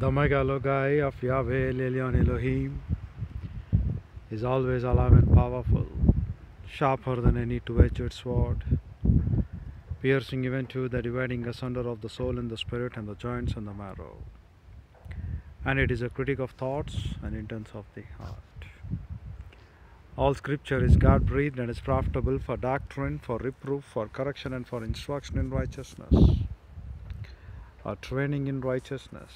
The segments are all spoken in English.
The Megalogai of Yahweh El Elyon Elohim is always alive and powerful, sharper than any two-edged sword, piercing even to the dividing asunder of the soul and the spirit and the joints and the marrow. And it is a critic of thoughts and intents of the heart. All scripture is God breathed and is profitable for doctrine, for reproof, for correction, and for instruction in righteousness, or training in righteousness,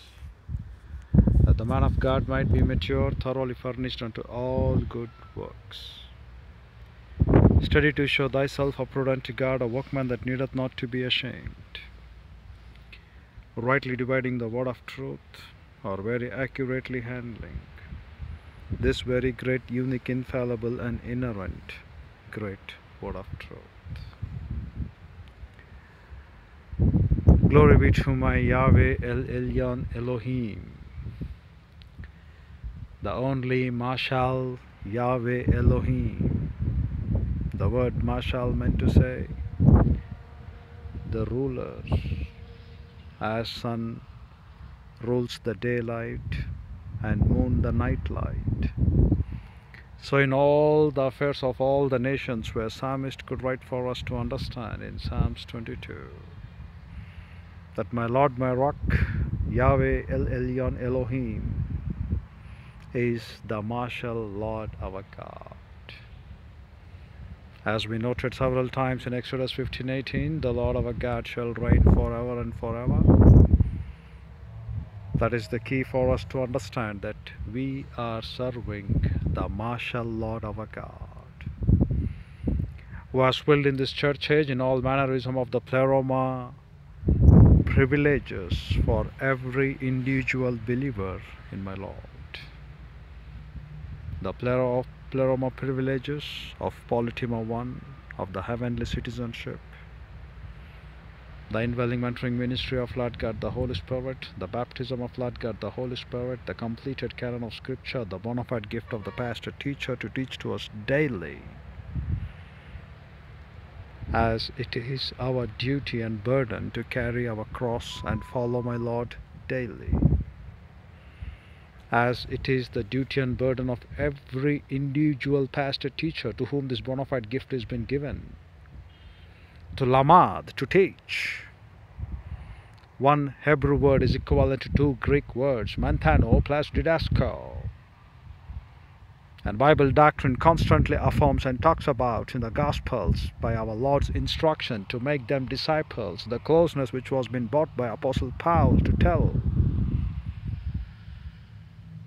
the man of God might be mature, thoroughly furnished unto all good works. Study to show thyself approved unto God, a workman that needeth not to be ashamed, rightly dividing the word of truth, or very accurately handling this very great, unique, infallible, and inerrant great word of truth. Glory be to my Yahweh El Elyon Elohim, the only Mashal Yahweh Elohim. The word Mashal meant to say the ruler, as sun rules the daylight and moon the night light. So, in all the affairs of all the nations, where psalmist could write for us to understand in Psalms 22, that my Lord, my rock, Yahweh El Elyon Elohim, is the martial Lord our God. As we noted several times in Exodus 15:18, the Lord our God shall reign forever and forever. That is the key for us to understand that we are serving the martial Lord our God, who has filled in this church age in all mannerism of the pleroma privileges for every individual believer in my Lord. The plero- pleroma privileges of politeuma 1 of the heavenly citizenship. The indwelling mentoring ministry of Lord God the Holy Spirit, the baptism of Lord God the Holy Spirit, the completed canon of Scripture, the bona fide gift of the pastor teacher to teach to us daily, as it is our duty and burden to carry our cross and follow my Lord daily. As it is the duty and burden of every individual pastor teacher to whom this bona fide gift has been given to lamad, to teach. One Hebrew word is equivalent to two Greek words, manthano plus didasko. And Bible doctrine constantly affirms and talks about in the Gospels by our Lord's instruction to make them disciples, the closeness which was been brought by Apostle Paul to tell.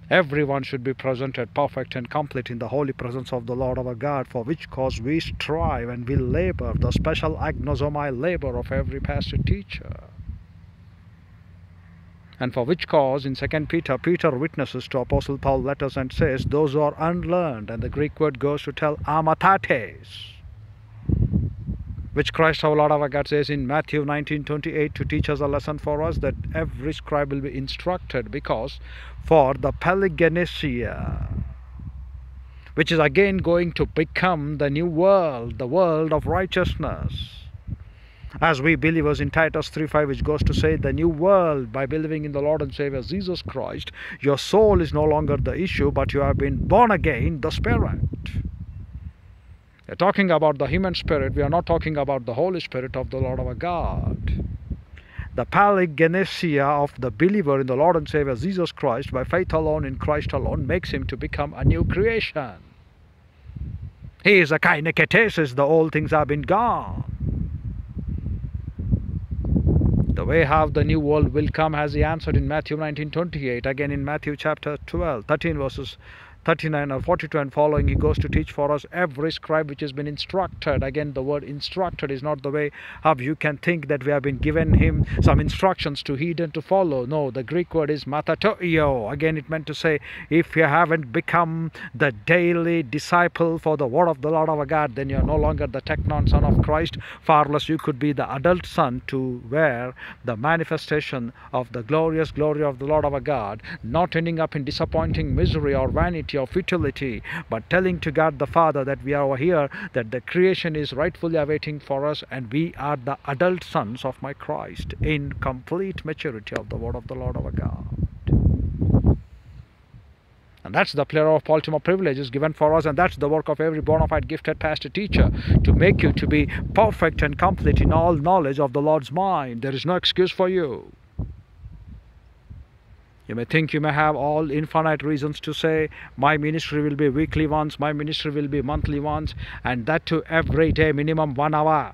Everyone should be presented perfect and complete in the holy presence of the Lord our God, for which cause we strive and we labor, the special agonizomai labor of every pastor teacher. And for which cause in 2 Peter, Peter witnesses to Apostle Paul letters and says, Those who are unlearned, and the Greek word goes to tell amatates, which Christ our Lord our God says in Matthew 19:28 to teach us a lesson for us that every scribe will be instructed because for the paligenesia, which is again going to become the new world, the world of righteousness. As we believers in Titus 3:5, which goes to say, the new world, by believing in the Lord and Savior Jesus Christ, your soul is no longer the issue, but you have been born again, the Spirit. We're talking about the human spirit, we are not talking about the Holy Spirit of the Lord our God. The paligenesia of the believer in the Lord and Savior Jesus Christ by faith alone in Christ alone makes him to become a new creation. He is a kaine ktisis, the old things have been gone. The way how the new world will come has he answered in Matthew 19:28, again in Matthew chapter 12, 13 verses 39 or 42 and following, he goes to teach for us every scribe which has been instructed. Again, the word instructed is not the way how you can think that we have been given him some instructions to heed and to follow. No, the Greek word is matatoio. Again, it meant to say, if you haven't become the daily disciple for the word of the Lord our God, then you are no longer the technon son of Christ. Far less you could be the adult son to where the manifestation of the glorious glory of the Lord our God, not ending up in disappointing misery or vanity of futility, but telling to God the Father that we are here, that the creation is rightfully awaiting for us, and we are the adult sons of my Christ in complete maturity of the word of the Lord our God. And that's the player of Baltimore privileges given for us, and that's the work of every bona fide gifted pastor teacher to make you to be perfect and complete in all knowledge of the Lord's mind. There is no excuse for you. You may think you may have all infinite reasons to say, my ministry will be weekly ones, my ministry will be monthly ones, and that to every day, minimum one hour.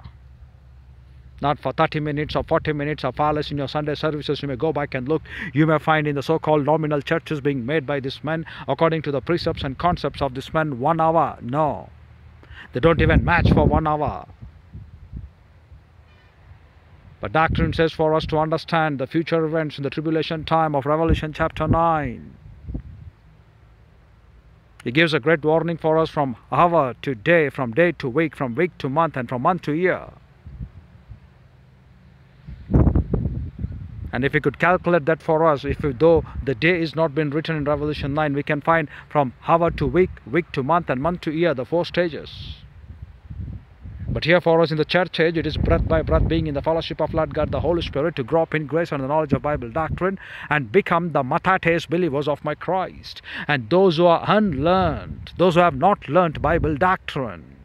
Not for 30 minutes or 40 minutes or far less in your Sunday services. You may go back and look. You may find in the so called nominal churches being made by this man, according to the precepts and concepts of this man one hour. No. They don't even match for one hour. But doctrine says for us to understand the future events in the tribulation time of Revelation chapter 9. He gives a great warning for us from hour to day, from day to week, from week to month, and from month to year. And if we could calculate that for us, if we, though the day is not been written in Revelation 9, we can find from hour to week, week to month, and month to year, the four stages. But here for us in the church age, it is breath by breath being in the fellowship of Lord God, the Holy Spirit, to grow up in grace and the knowledge of Bible doctrine and become the matates believers of my Christ. And those who are unlearned, those who have not learned Bible doctrine,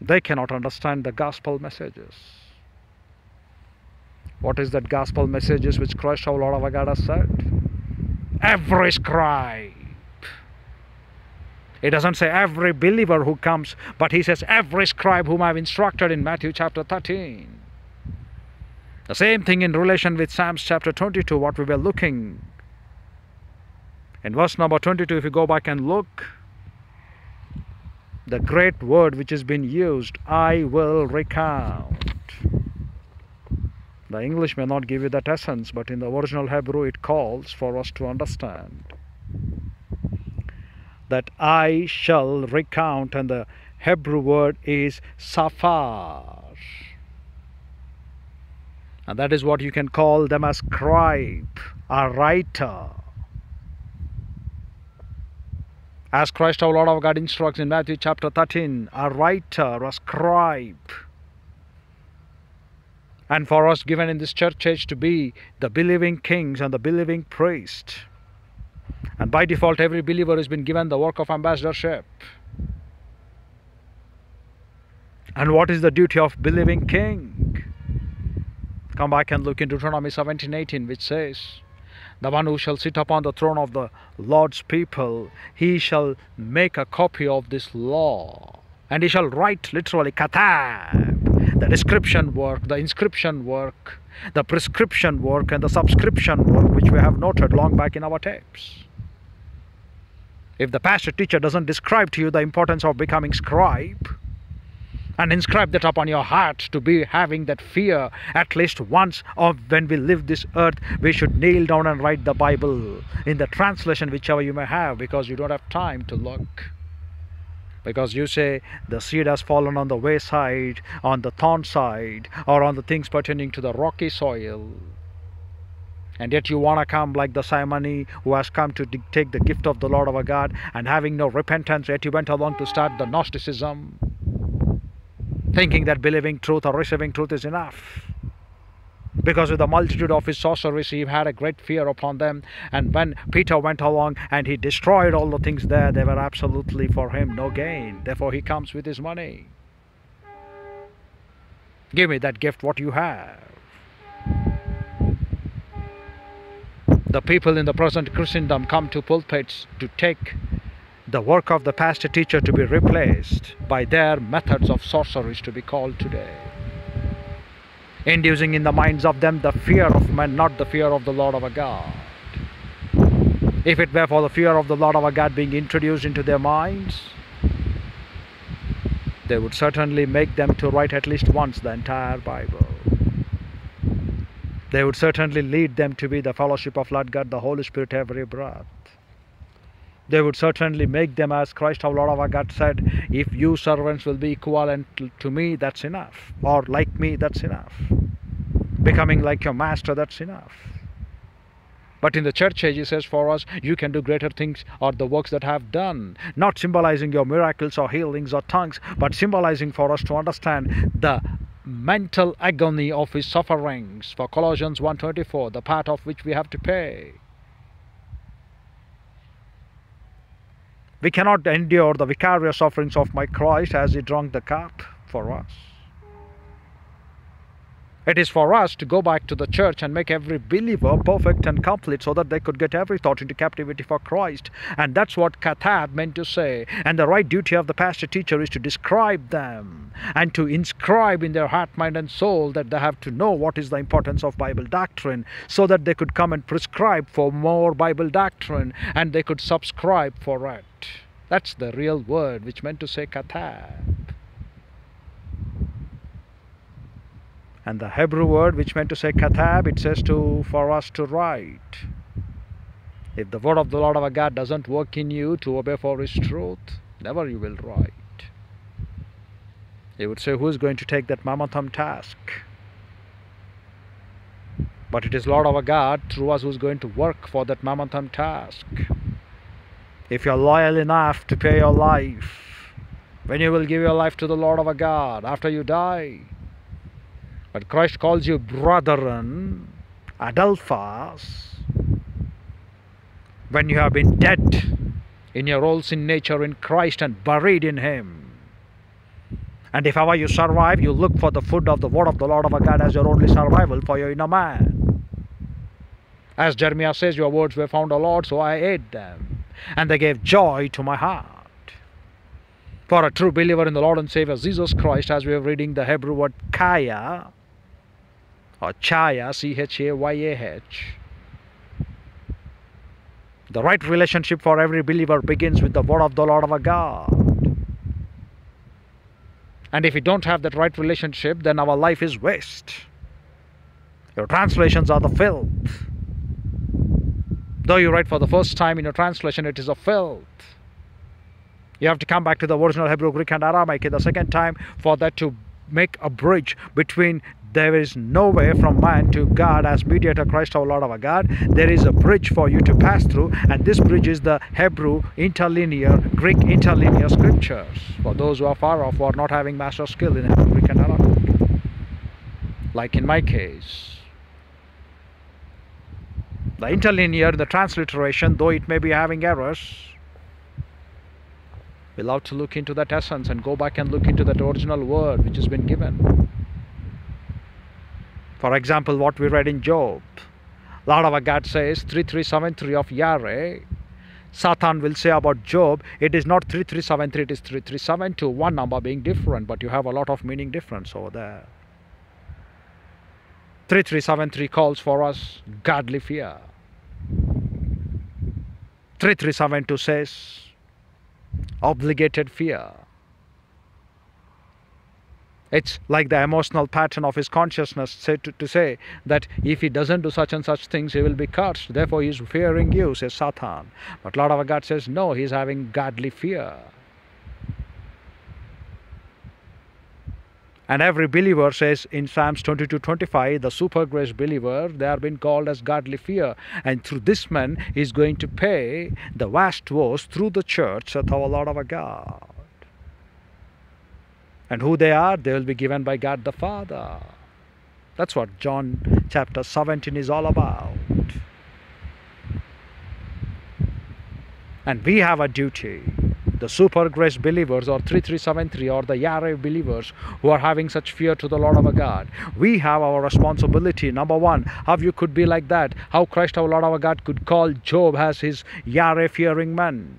they cannot understand the gospel messages. What is that gospel messages which Christ our Lord our God has said? Every scribe it doesn't say every believer who comes, but he says every scribe whom I've instructed in Matthew chapter 13. The same thing in relation with Psalms chapter 22, what we were looking. In verse number 22, if you go back and look, the great word which has been used, I will recount. The English may not give you that essence, but in the original Hebrew it calls for us to understand that I shall recount, and the Hebrew word is safar. And that is what you can call them a scribe, a writer. As Christ our Lord our God instructs in Matthew chapter 13, a writer, a scribe. And for us given in this church age to be the believing kings and the believing priest. And by default, every believer has been given the work of ambassadorship. And what is the duty of believing king? Come back and look in Deuteronomy 17:18, which says, The one who shall sit upon the throne of the Lord's people, he shall make a copy of this law. And he shall write literally katab, the description work, the inscription work, the prescription work, and the subscription work, which we have noted long back in our tapes. If the pastor teacher doesn't describe to you the importance of becoming scribe and inscribe that upon your heart to be having that fear at least once of when we leave this earth, we should kneel down and write the Bible in the translation, whichever you may have, because you don't have time to look because you say the seed has fallen on the wayside, on the thorn side, or on the things pertaining to the rocky soil and yet you want to come like the Simony who has come to take the gift of the Lord our God and having no repentance, yet you went along to start the Gnosticism, thinking that believing truth or receiving truth is enough. Because with the multitude of his sorceries, he had a great fear upon them. And when Peter went along and he destroyed all the things there, they were absolutely for him no gain. Therefore, he comes with his money. Give me that gift, what you have. the people in the present Christendom come to pulpits to take the work of the pastor teacher to be replaced by their methods of sorceries to be called today. Inducing in the minds of them the fear of men, not the fear of the Lord our God. If it were for the fear of the Lord our God being introduced into their minds, they would certainly make them to write at least once the entire Bible they would certainly lead them to be the fellowship of Lord God, the Holy Spirit, every breath. They would certainly make them as Christ our Lord of our God said, if you servants will be equivalent to me, that's enough. Or like me, that's enough. Becoming like your master, that's enough. But in the church age, he says for us, you can do greater things or the works that I have done. Not symbolizing your miracles or healings or tongues, but symbolizing for us to understand the mental agony of his sufferings for Colossians 1.24, the part of which we have to pay. We cannot endure the vicarious sufferings of my Christ as he drank the cup for us. It is for us to go back to the church and make every believer perfect and complete so that they could get every thought into captivity for Christ. And that's what Katab meant to say. And the right duty of the pastor teacher is to describe them and to inscribe in their heart, mind, and soul that they have to know what is the importance of Bible doctrine so that they could come and prescribe for more Bible doctrine and they could subscribe for it. That's the real word which meant to say Katab. and the Hebrew word which meant to say katab it says to for us to write. If the word of the Lord our God doesn't work in you to obey for his truth never you will write. He would say who is going to take that mammothum task? But it is Lord our God through us who is going to work for that mammothum task if you are loyal enough to pay your life when you will give your life to the Lord of our God after you die but Christ calls you brethren, adelphos, when you have been dead in your old sin nature in Christ and buried in Him. And if ever you survive, you look for the food of the word of the Lord of our God as your only survival for your inner man. As Jeremiah says, Your words were found, O Lord, so I ate them, and they gave joy to my heart. For a true believer in the Lord and Savior Jesus Christ, as we are reading the Hebrew word kaya, or chaya, C H A Y A H. The right relationship for every believer begins with the word of the Lord our God. And if we don't have that right relationship, then our life is waste. Your translations are the filth. Though you write for the first time in your translation, it is a filth. You have to come back to the original Hebrew, Greek, and Aramaic the second time for that to make a bridge between there is no way from man to God as mediator Christ our Lord our God. There is a bridge for you to pass through, and this bridge is the Hebrew interlinear, Greek interlinear scriptures. For those who are far off or not having master skill in Hebrew, Greek, and Arabic, like in my case. The interlinear, the transliteration, though it may be having errors, we'll have to look into that essence and go back and look into that original word which has been given. For example, what we read in Job. Lord our God says 3373 of Yahweh. Satan will say about Job, it is not 3373, it is 3372, one number being different, but you have a lot of meaning difference over there. 3373 calls for us godly fear. 3372 says obligated fear. It's like the emotional pattern of his consciousness say to, to say that if he doesn't do such and such things, he will be cursed. Therefore, he is fearing you, says Satan. But Lord our God says, no, he's having godly fear. And every believer says in Psalms 22 25, the super grace believer, they are being called as godly fear. And through this man, is going to pay the vast woes through the church, saith our Lord our God. And who they are, they will be given by God the Father. That's what John chapter 17 is all about. And we have a duty. The super grace believers or 3373 or the Yahweh believers who are having such fear to the Lord our God. We have our responsibility. Number one, how you could be like that. How Christ our Lord our God could call Job as his Yahweh fearing man.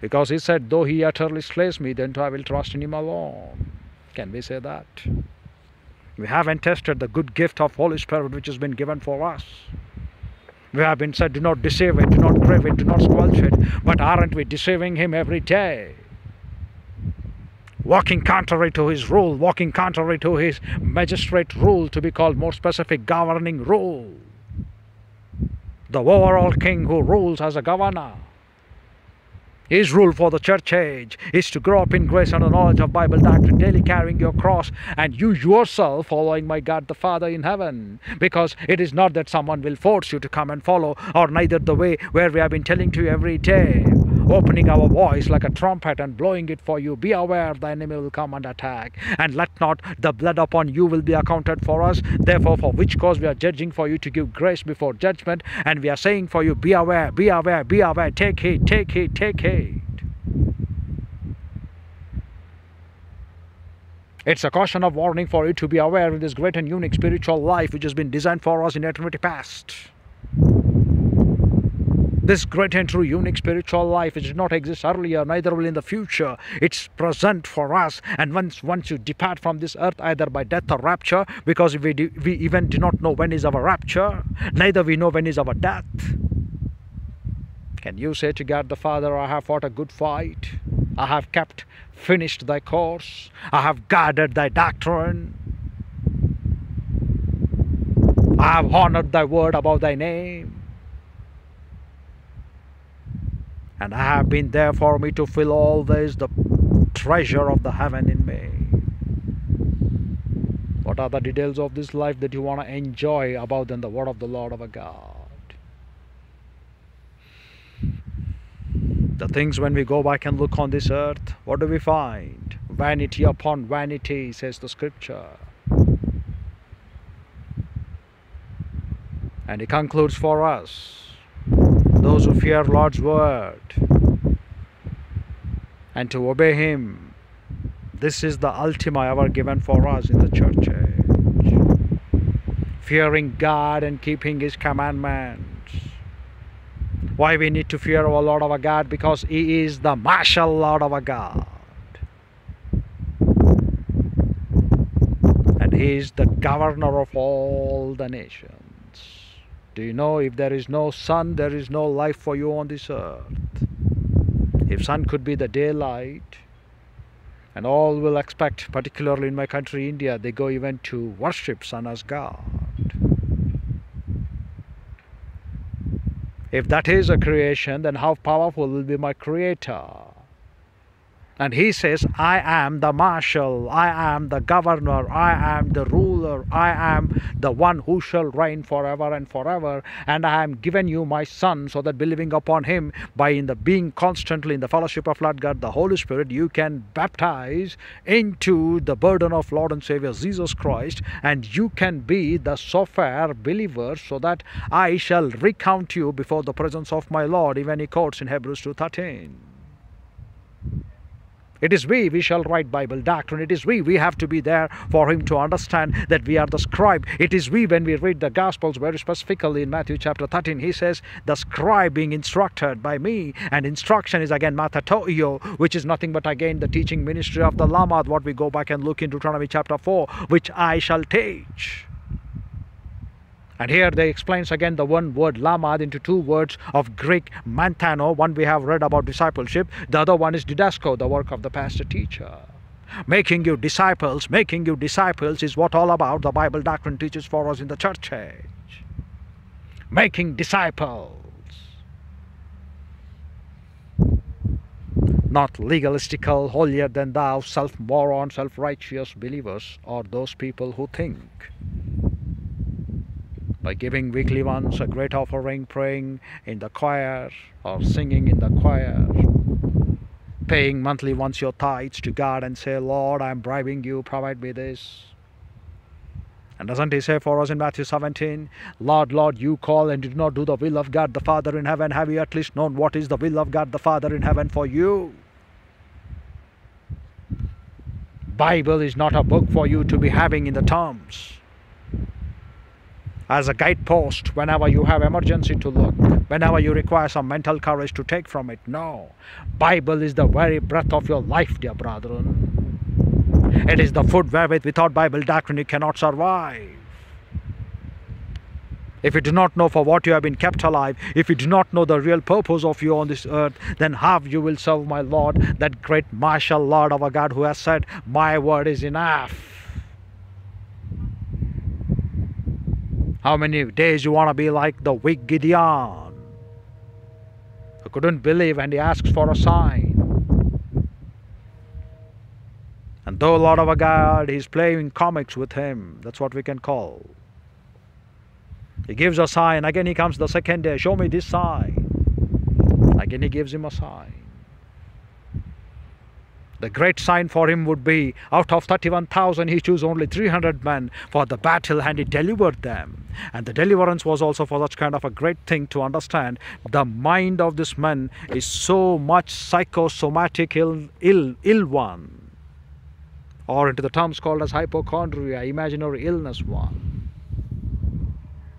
Because he said, Though he utterly slays me, then I will trust in him alone. Can we say that? We haven't tested the good gift of Holy Spirit which has been given for us. We have been said, Do not deceive it, do not crave it, do not squelch it. But aren't we deceiving him every day? Walking contrary to his rule, walking contrary to his magistrate rule, to be called more specific, governing rule. The overall king who rules as a governor. His rule for the church age is to grow up in grace and the knowledge of Bible doctrine, daily carrying your cross, and you yourself following my God the Father in heaven. Because it is not that someone will force you to come and follow, or neither the way where we have been telling to you every day. Opening our voice like a trumpet and blowing it for you. Be aware the enemy will come and attack. And let not the blood upon you will be accounted for us. Therefore, for which cause we are judging for you to give grace before judgment. And we are saying for you, be aware, be aware, be aware, take heed, take heed, take heed. It's a caution of warning for you to be aware of this great and unique spiritual life which has been designed for us in eternity past. This great and true unique spiritual life which did not exist earlier, neither will in the future. It's present for us. And once once you depart from this earth, either by death or rapture, because we, do, we even do not know when is our rapture, neither we know when is our death. Can you say to God the Father, I have fought a good fight, I have kept, finished thy course, I have guarded thy doctrine, I have honored thy word above thy name, and I have been there for me to fill always the treasure of the heaven in me. What are the details of this life that you want to enjoy above than the word of the Lord our God? the things when we go back and look on this earth, what do we find? Vanity upon vanity, says the scripture. And he concludes for us those who fear Lord's word and to obey him. This is the ultima ever given for us in the church age. Fearing God and keeping his commandments why we need to fear our Lord our God? Because He is the martial Lord of our God. And He is the governor of all the nations. Do you know if there is no sun, there is no life for you on this earth? If sun could be the daylight, and all will expect, particularly in my country, India, they go even to worship sun as God. If that is a creation, then how powerful will be my creator? And he says, I am the marshal, I am the governor, I am the ruler, I am the one who shall reign forever and forever. And I am given you my son, so that believing upon him, by in the being constantly in the fellowship of Lord God, the Holy Spirit, you can baptize into the burden of Lord and Savior Jesus Christ, and you can be the software believer, so that I shall recount you before the presence of my Lord, even he quotes in Hebrews 2.13. It is we, we shall write Bible doctrine. It is we, we have to be there for him to understand that we are the scribe. It is we, when we read the Gospels very specifically in Matthew chapter 13, he says, the scribe being instructed by me. And instruction is again matatoio, which is nothing but again the teaching ministry of the Lamad, what we go back and look in Deuteronomy chapter 4, which I shall teach. And here they explains again the one word lamad into two words of Greek manthano. One we have read about discipleship. The other one is didasko, the work of the pastor teacher. Making you disciples, making you disciples is what all about the Bible doctrine teaches for us in the church age. Making disciples. Not legalistical, holier than thou, self moron, self righteous believers, or those people who think by giving weekly once a great offering, praying in the choir or singing in the choir, paying monthly once your tithes to God and say, Lord, I'm bribing you, provide me this. And doesn't he say for us in Matthew 17, Lord, Lord, you call and did not do the will of God the Father in heaven. Have you at least known what is the will of God the Father in heaven for you? Bible is not a book for you to be having in the terms as a guidepost whenever you have emergency to look whenever you require some mental courage to take from it. No. Bible is the very breath of your life dear brethren. It is the food wherewith without bible doctrine you cannot survive. If you do not know for what you have been kept alive, if you do not know the real purpose of you on this earth, then how you will serve my Lord, that great martial Lord of our God who has said, My word is enough. How many days you want to be like the weak Gideon? Who couldn't believe and he asks for a sign. And though Lord of a God, he's playing comics with him. That's what we can call. He gives a sign. Again he comes the second day. Show me this sign. again he gives him a sign. The great sign for him would be out of 31,000, he chose only 300 men for the battle and he delivered them. And the deliverance was also for such kind of a great thing to understand. The mind of this man is so much psychosomatic ill, ill, ill one, or into the terms called as hypochondria, imaginary illness one.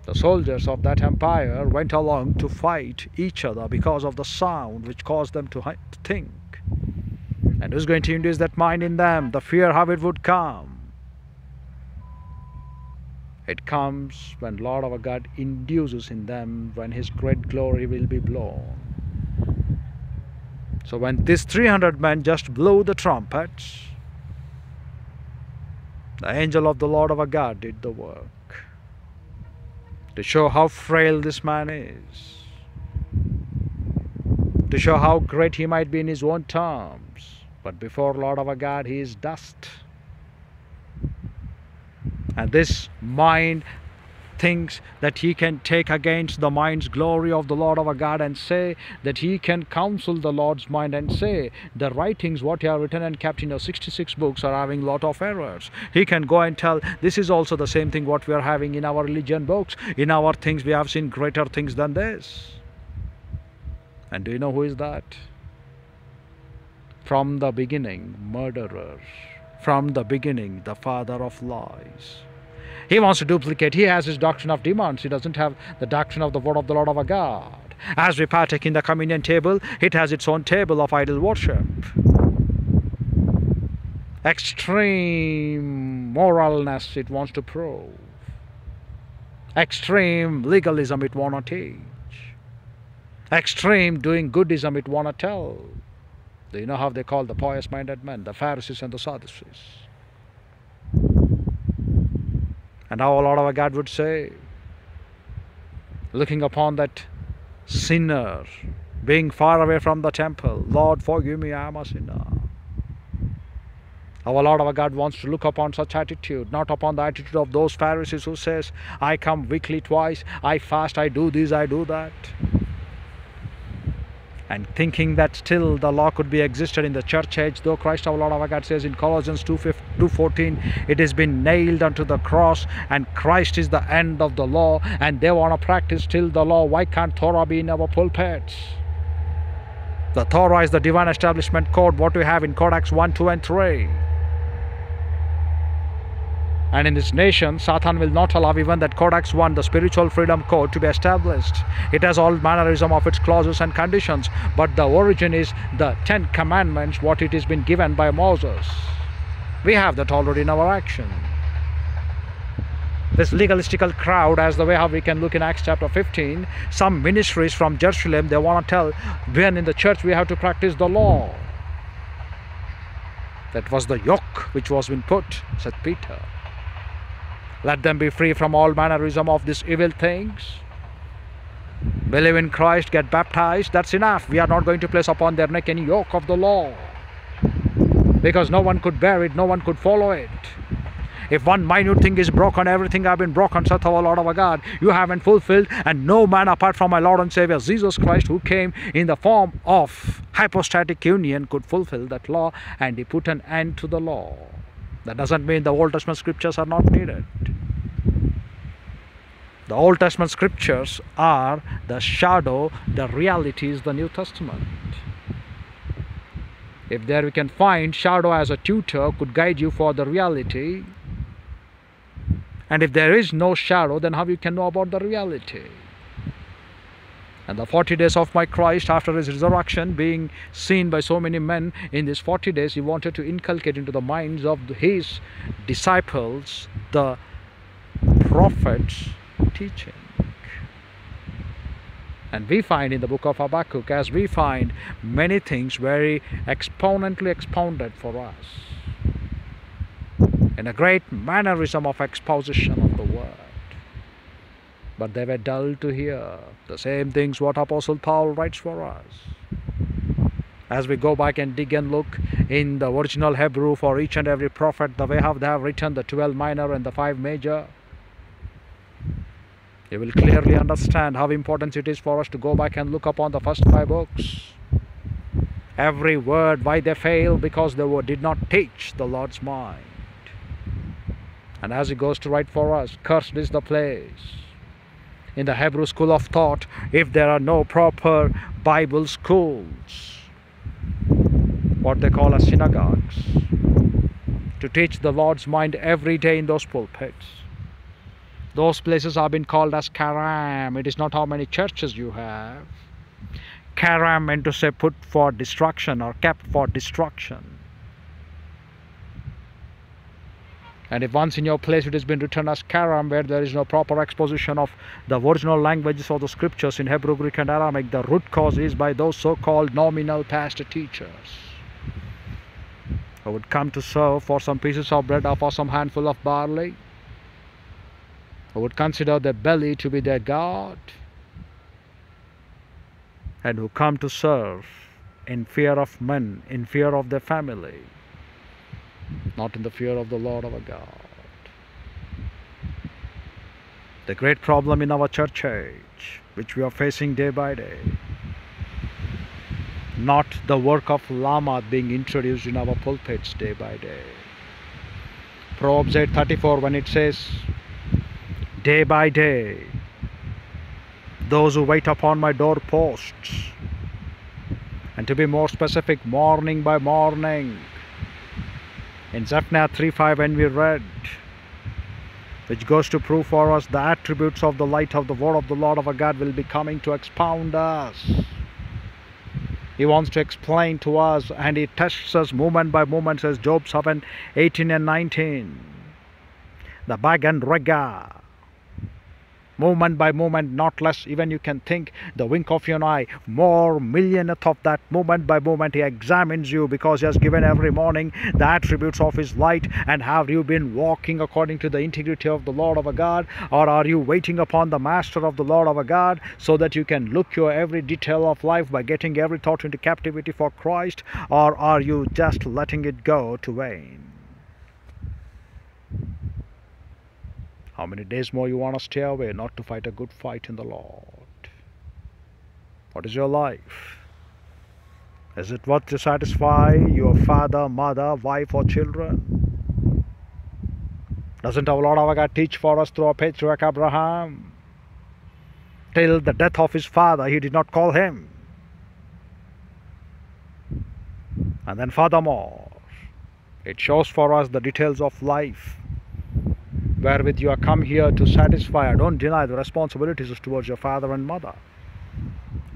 The soldiers of that empire went along to fight each other because of the sound which caused them to think. And who's going to induce that mind in them? The fear how it would come. It comes when Lord of our God induces in them when His great glory will be blown. So when these 300 men just blew the trumpets, the angel of the Lord of our God did the work to show how frail this man is, to show how great he might be in his own terms but before Lord of our God, he is dust. And this mind thinks that he can take against the mind's glory of the Lord our God and say that he can counsel the Lord's mind and say the writings what you have written and kept in your 66 books are having lot of errors. He can go and tell this is also the same thing what we are having in our religion books. In our things we have seen greater things than this. And do you know who is that? From the beginning, murderer. From the beginning, the father of lies. He wants to duplicate. He has his doctrine of demons. He doesn't have the doctrine of the word of the Lord of our God. As we partake in the communion table, it has its own table of idol worship. Extreme moralness it wants to prove. Extreme legalism it want to teach. Extreme doing goodism it want to tell. You know how they call the pious minded men? The Pharisees and the Sadducees. And lot of our God would say, looking upon that sinner being far away from the temple, Lord, forgive me, I am a sinner. Our Lord our God wants to look upon such attitude, not upon the attitude of those Pharisees who says, I come weekly twice, I fast, I do this, I do that and thinking that still the law could be existed in the church age though christ our lord our god says in colossians 2.14 it has been nailed unto the cross and christ is the end of the law and they want to practice still the law. Why can't torah be in our pulpits? The torah is the divine establishment code what we have in codex 1 2 and 3 and in this nation, Satan will not allow even that Codex 1, the spiritual freedom code, to be established. It has all mannerism of its clauses and conditions, but the origin is the Ten Commandments, what it has been given by Moses. We have that already in our action. This legalistical crowd, as the way how we can look in Acts chapter 15, some ministries from Jerusalem, they want to tell when in the church we have to practice the law. That was the yoke which was been put, said Peter. Let them be free from all mannerism of these evil things. Believe in Christ, get baptized, that's enough. We are not going to place upon their neck any yoke of the law. Because no one could bear it, no one could follow it. If one minute thing is broken, everything have been broken, saith our Lord our God. You haven't fulfilled, and no man apart from my Lord and Savior Jesus Christ, who came in the form of hypostatic union, could fulfill that law, and he put an end to the law. That doesn't mean the Old Testament scriptures are not needed. The Old Testament scriptures are the shadow, the reality is the New Testament. If there we can find shadow as a tutor could guide you for the reality, and if there is no shadow, then how you can know about the reality? And the 40 days of my Christ after his resurrection being seen by so many men in these 40 days, he wanted to inculcate into the minds of his disciples the prophet's teaching. And we find in the book of Habakkuk, as we find many things very exponentially expounded for us in a great mannerism of exposition of the word but they were dull to hear. The same things what Apostle Paul writes for us. As we go back and dig and look in the original Hebrew for each and every prophet, the way how they have written the 12 minor and the 5 major, you will clearly understand how important it is for us to go back and look upon the first five books. Every word, why they fail, because they were, did not teach the Lord's mind. And as He goes to write for us, cursed is the place. In the Hebrew school of thought, if there are no proper Bible schools, what they call as synagogues, to teach the Lord's mind every day in those pulpits. Those places have been called as karam. It is not how many churches you have. Karam meant to say put for destruction or kept for destruction. And if once in your place it has been written as Karam, where there is no proper exposition of the original languages of the scriptures in Hebrew, Greek, and Aramaic, the root cause is by those so called nominal pastor teachers. Who would come to serve for some pieces of bread or for some handful of barley, who would consider their belly to be their God, and who come to serve in fear of men, in fear of their family not in the fear of the Lord our God. The great problem in our church age, which we are facing day by day, not the work of lamad being introduced in our pulpits day by day. Proverbs 8:34 when it says, "Day by day, those who wait upon my doorposts," and to be more specific, morning by morning, in Zephaniah 3.5 when we read which goes to prove for us the attributes of the light of the word of the Lord of our God will be coming to expound us. He wants to explain to us and he tests us moment by moment says Job 7, 18 and 19. The bag and rega moment by moment, not less, even you can think the wink of your eye, more millionth of that moment by moment. He examines you because He has given every morning the attributes of His light. And have you been walking according to the integrity of the Lord of a God, or are you waiting upon the Master of the Lord of a God so that you can look your every detail of life by getting every thought into captivity for Christ, or are you just letting it go to vain? How many days more you want to stay away not to fight a good fight in the Lord? What is your life? Is it worth to satisfy your father, mother, wife, or children? Doesn't our Lord our God teach for us through our patriarch Abraham? Till the death of his father, he did not call him. And then, furthermore, it shows for us the details of life wherewith you are come here to satisfy. Don't deny the responsibilities towards your father and mother.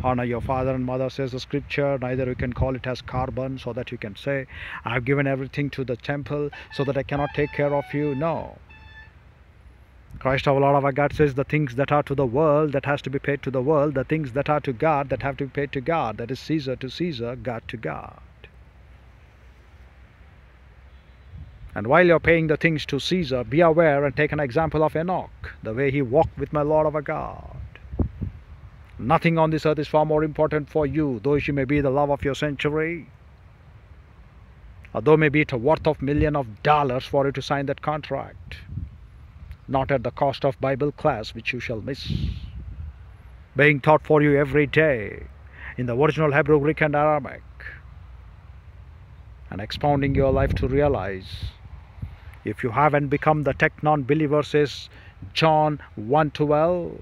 Honor your father and mother, says the scripture. Neither you can call it as Corban, so that you can say, I've given everything to the temple, so that I cannot take care of you. No. Christ our Lord our God says the things that are to the world that has to be paid to the world, the things that are to God that have to be paid to God, that is Caesar to Caesar, God to God. And while you're paying the things to Caesar, be aware and take an example of Enoch, the way he walked with my Lord of our God. Nothing on this earth is far more important for you, though she may be the love of your century. Although maybe it's a worth of million of dollars for you to sign that contract. Not at the cost of Bible class, which you shall miss. Being taught for you every day in the original Hebrew, Greek, and Aramaic. And expounding your life to realize if you haven't become the technon believer says john 1.12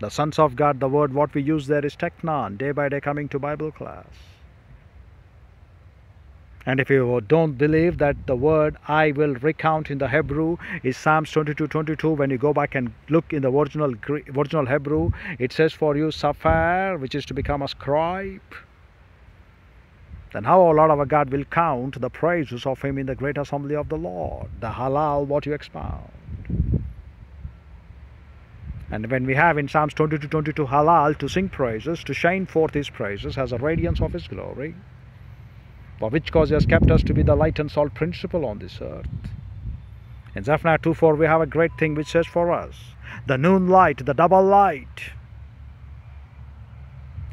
the sons of god the word what we use there is technon day by day coming to bible class. And if you don't believe that the word I will recount in the Hebrew is Psalms 22 22, when you go back and look in the original original Hebrew, it says for you safar, which is to become a scribe then how our Lord our God will count the praises of Him in the great assembly of the Lord, the halal, what you expound. And when we have in Psalms 22 22 halal to sing praises, to shine forth His praises as a radiance of His glory, for which cause He has kept us to be the light and salt principle on this earth. In Zephaniah 2 4, we have a great thing which says for us the noon light, the double light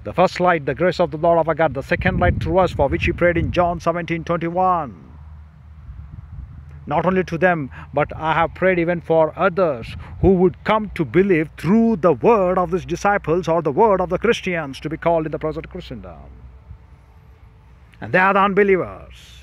the first light, the grace of the Lord of our God. The second light through us, for which he prayed in John 17 21. not only to them, but I have prayed even for others who would come to believe through the word of these disciples or the word of the Christians to be called in the present Christendom. And they are the unbelievers.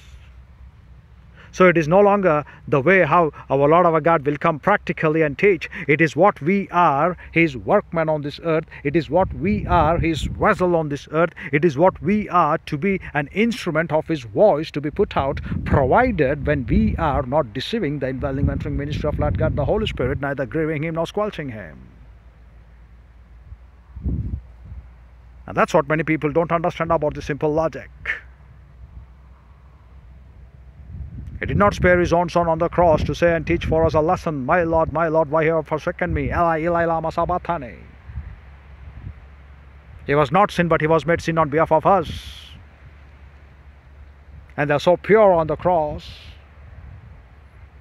So it is no longer the way how our Lord our God will come practically and teach. It is what we are, His workman on this earth. It is what we are, His vessel on this earth. It is what we are to be an instrument of His voice to be put out, provided when we are not deceiving the mentoring ministry of Lord God, the Holy Spirit, neither grieving Him nor squelching Him. And that's what many people don't understand about the simple logic. He did not spare his own son on the cross to say and teach for us a lesson, My Lord, my Lord, why have you forsaken me? He was not sin, but he was made sin on behalf of us. And they're so pure on the cross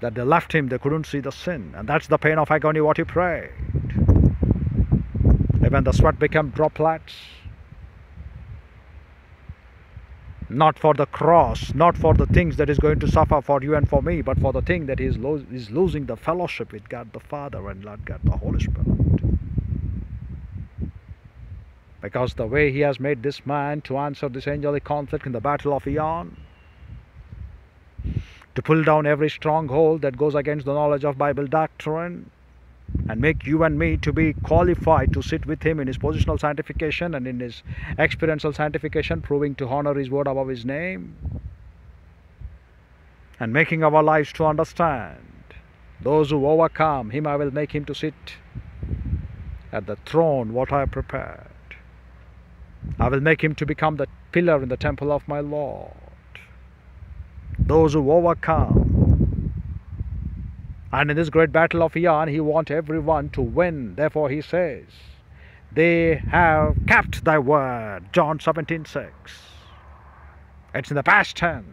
that they left him, they couldn't see the sin. And that's the pain of agony what he prayed. Even the sweat became droplets not for the cross, not for the things that is going to suffer for you and for me, but for the thing that is, lo- is losing the fellowship with God the Father and Lord God the Holy Spirit. Because the way He has made this man to answer this angelic conflict in the battle of Eon, to pull down every stronghold that goes against the knowledge of Bible doctrine, and make you and me to be qualified to sit with him in his positional sanctification and in his experiential sanctification, proving to honor his word above his name, and making our lives to understand. Those who overcome him, I will make him to sit at the throne what I have prepared. I will make him to become the pillar in the temple of my Lord. Those who overcome and in this great battle of Eon, he wants everyone to win. Therefore, he says, They have kept thy word. John 17 6. It's in the past tense.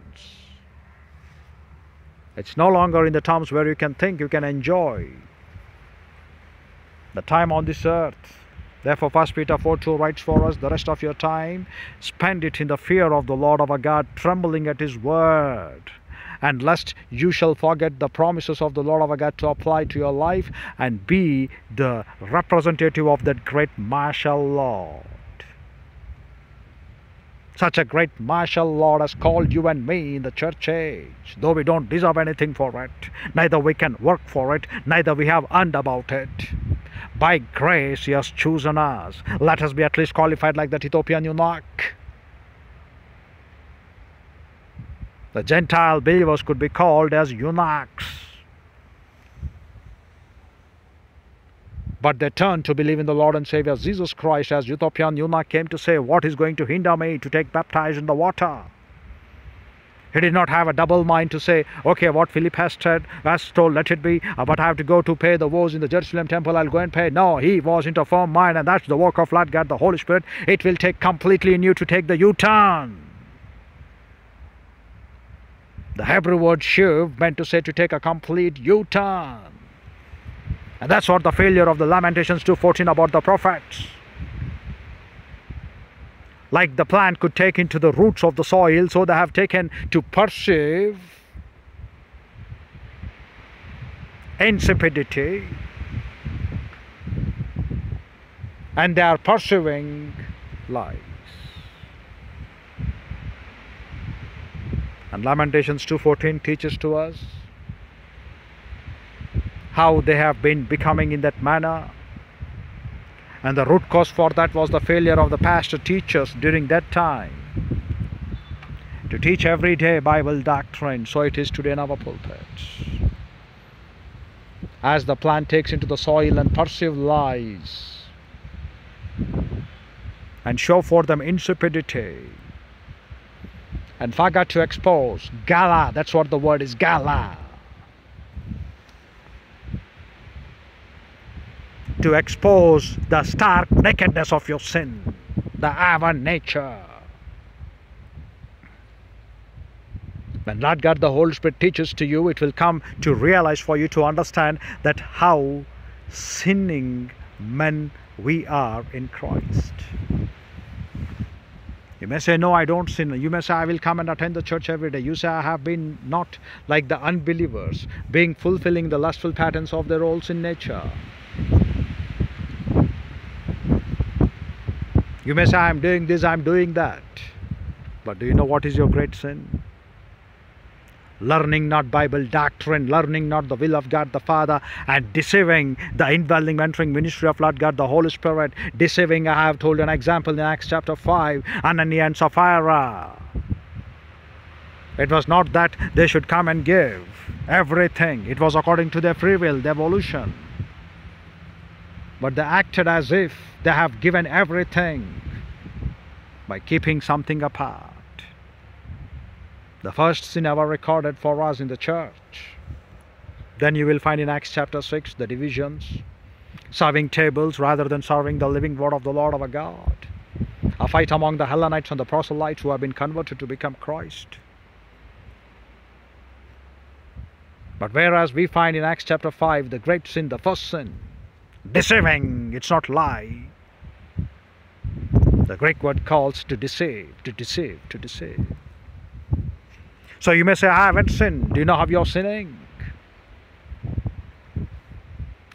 It's no longer in the terms where you can think, you can enjoy the time on this earth. Therefore, 1 Peter 4 2 writes for us, The rest of your time, spend it in the fear of the Lord of our God, trembling at his word and lest you shall forget the promises of the Lord our God to apply to your life and be the representative of that great martial Lord. Such a great martial Lord has called you and me in the church age, though we don't deserve anything for it, neither we can work for it, neither we have earned about it. By grace, He has chosen us. Let us be at least qualified like that Ethiopian eunuch. The Gentile believers could be called as eunuchs. But they turned to believe in the Lord and Savior Jesus Christ as Ethiopian eunuch came to say, What is going to hinder me to take baptized in the water? He did not have a double mind to say, okay, what Philip has said, has told, let it be, uh, but I have to go to pay the vows in the Jerusalem temple, I'll go and pay. No, he was into firm mind, and that's the work of Lord God, the Holy Spirit. It will take completely in you to take the U-turn. The Hebrew word shuv meant to say to take a complete U-turn. And that's what the failure of the Lamentations 2.14 about the prophets. Like the plant could take into the roots of the soil, so they have taken to perceive insipidity and they are pursuing lies. And Lamentations 2.14 teaches to us how they have been becoming in that manner. And the root cause for that was the failure of the pastor teachers during that time to teach everyday Bible doctrine. So it is today in our pulpits. As the plant takes into the soil and perceive lies and show for them insipidity and forgot to expose. Gala, that's what the word is, gala. To expose the stark nakedness of your sin, the Avan nature. When Lord God the Holy Spirit teaches to you, it will come to realize for you to understand that how sinning men we are in Christ. You may say, No, I don't sin. You may say, I will come and attend the church every day. You say, I have been not like the unbelievers, being fulfilling the lustful patterns of their old sin nature. You may say, I am doing this, I am doing that. But do you know what is your great sin? Learning not Bible doctrine, learning not the will of God the Father, and deceiving the mentoring ministry of Lord God the Holy Spirit. Deceiving, I have told an example in Acts chapter 5, Ananias and Sapphira. It was not that they should come and give everything, it was according to their free will, their evolution. But they acted as if they have given everything by keeping something apart. The first sin ever recorded for us in the church. Then you will find in Acts chapter 6 the divisions, serving tables rather than serving the living word of the Lord our God. A fight among the Hellenites and the proselytes who have been converted to become Christ. But whereas we find in Acts chapter 5 the great sin, the first sin, deceiving, it's not lie. The Greek word calls to deceive, to deceive, to deceive. So you may say, I haven't sinned. Do you know how you're sinning?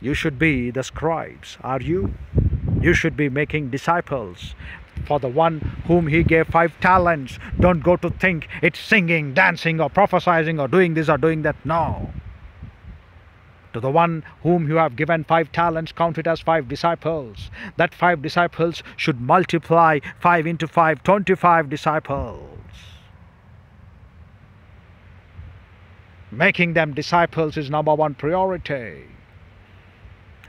You should be the scribes, are you? You should be making disciples for the one whom he gave five talents. Don't go to think it's singing, dancing, or prophesying, or doing this or doing that. No. To the one whom you have given five talents, count it as five disciples. That five disciples should multiply five into five, twenty-five disciples. Making them disciples is number one priority.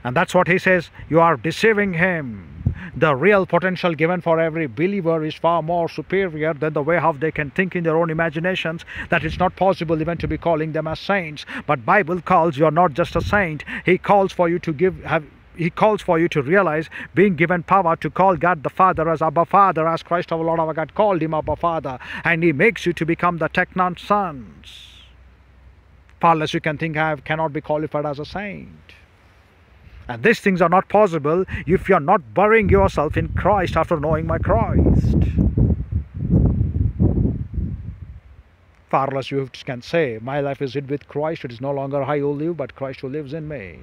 And that's what he says you are deceiving him. The real potential given for every believer is far more superior than the way how they can think in their own imaginations that it's not possible even to be calling them as saints. But Bible calls you're not just a saint. He calls for you to give have he calls for you to realize being given power to call God the Father as Abba Father, as Christ our Lord our God called him Abba Father, and he makes you to become the Teknon sons. Far less you can think I cannot be qualified as a saint. And these things are not possible if you are not burying yourself in Christ after knowing my Christ. Far less you can say, My life is hid with Christ, it is no longer I who live, but Christ who lives in me.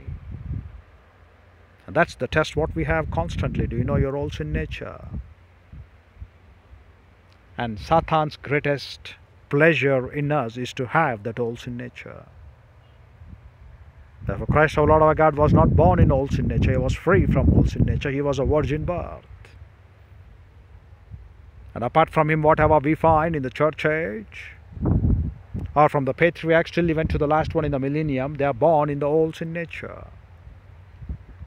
And that's the test what we have constantly. Do you know your old sin nature? And Satan's greatest pleasure in us is to have that old sin nature. Therefore, Christ our Lord our God was not born in old sin nature, he was free from old sin nature, he was a virgin birth. And apart from him, whatever we find in the church age, or from the patriarchs till even to the last one in the millennium, they are born in the old sin nature.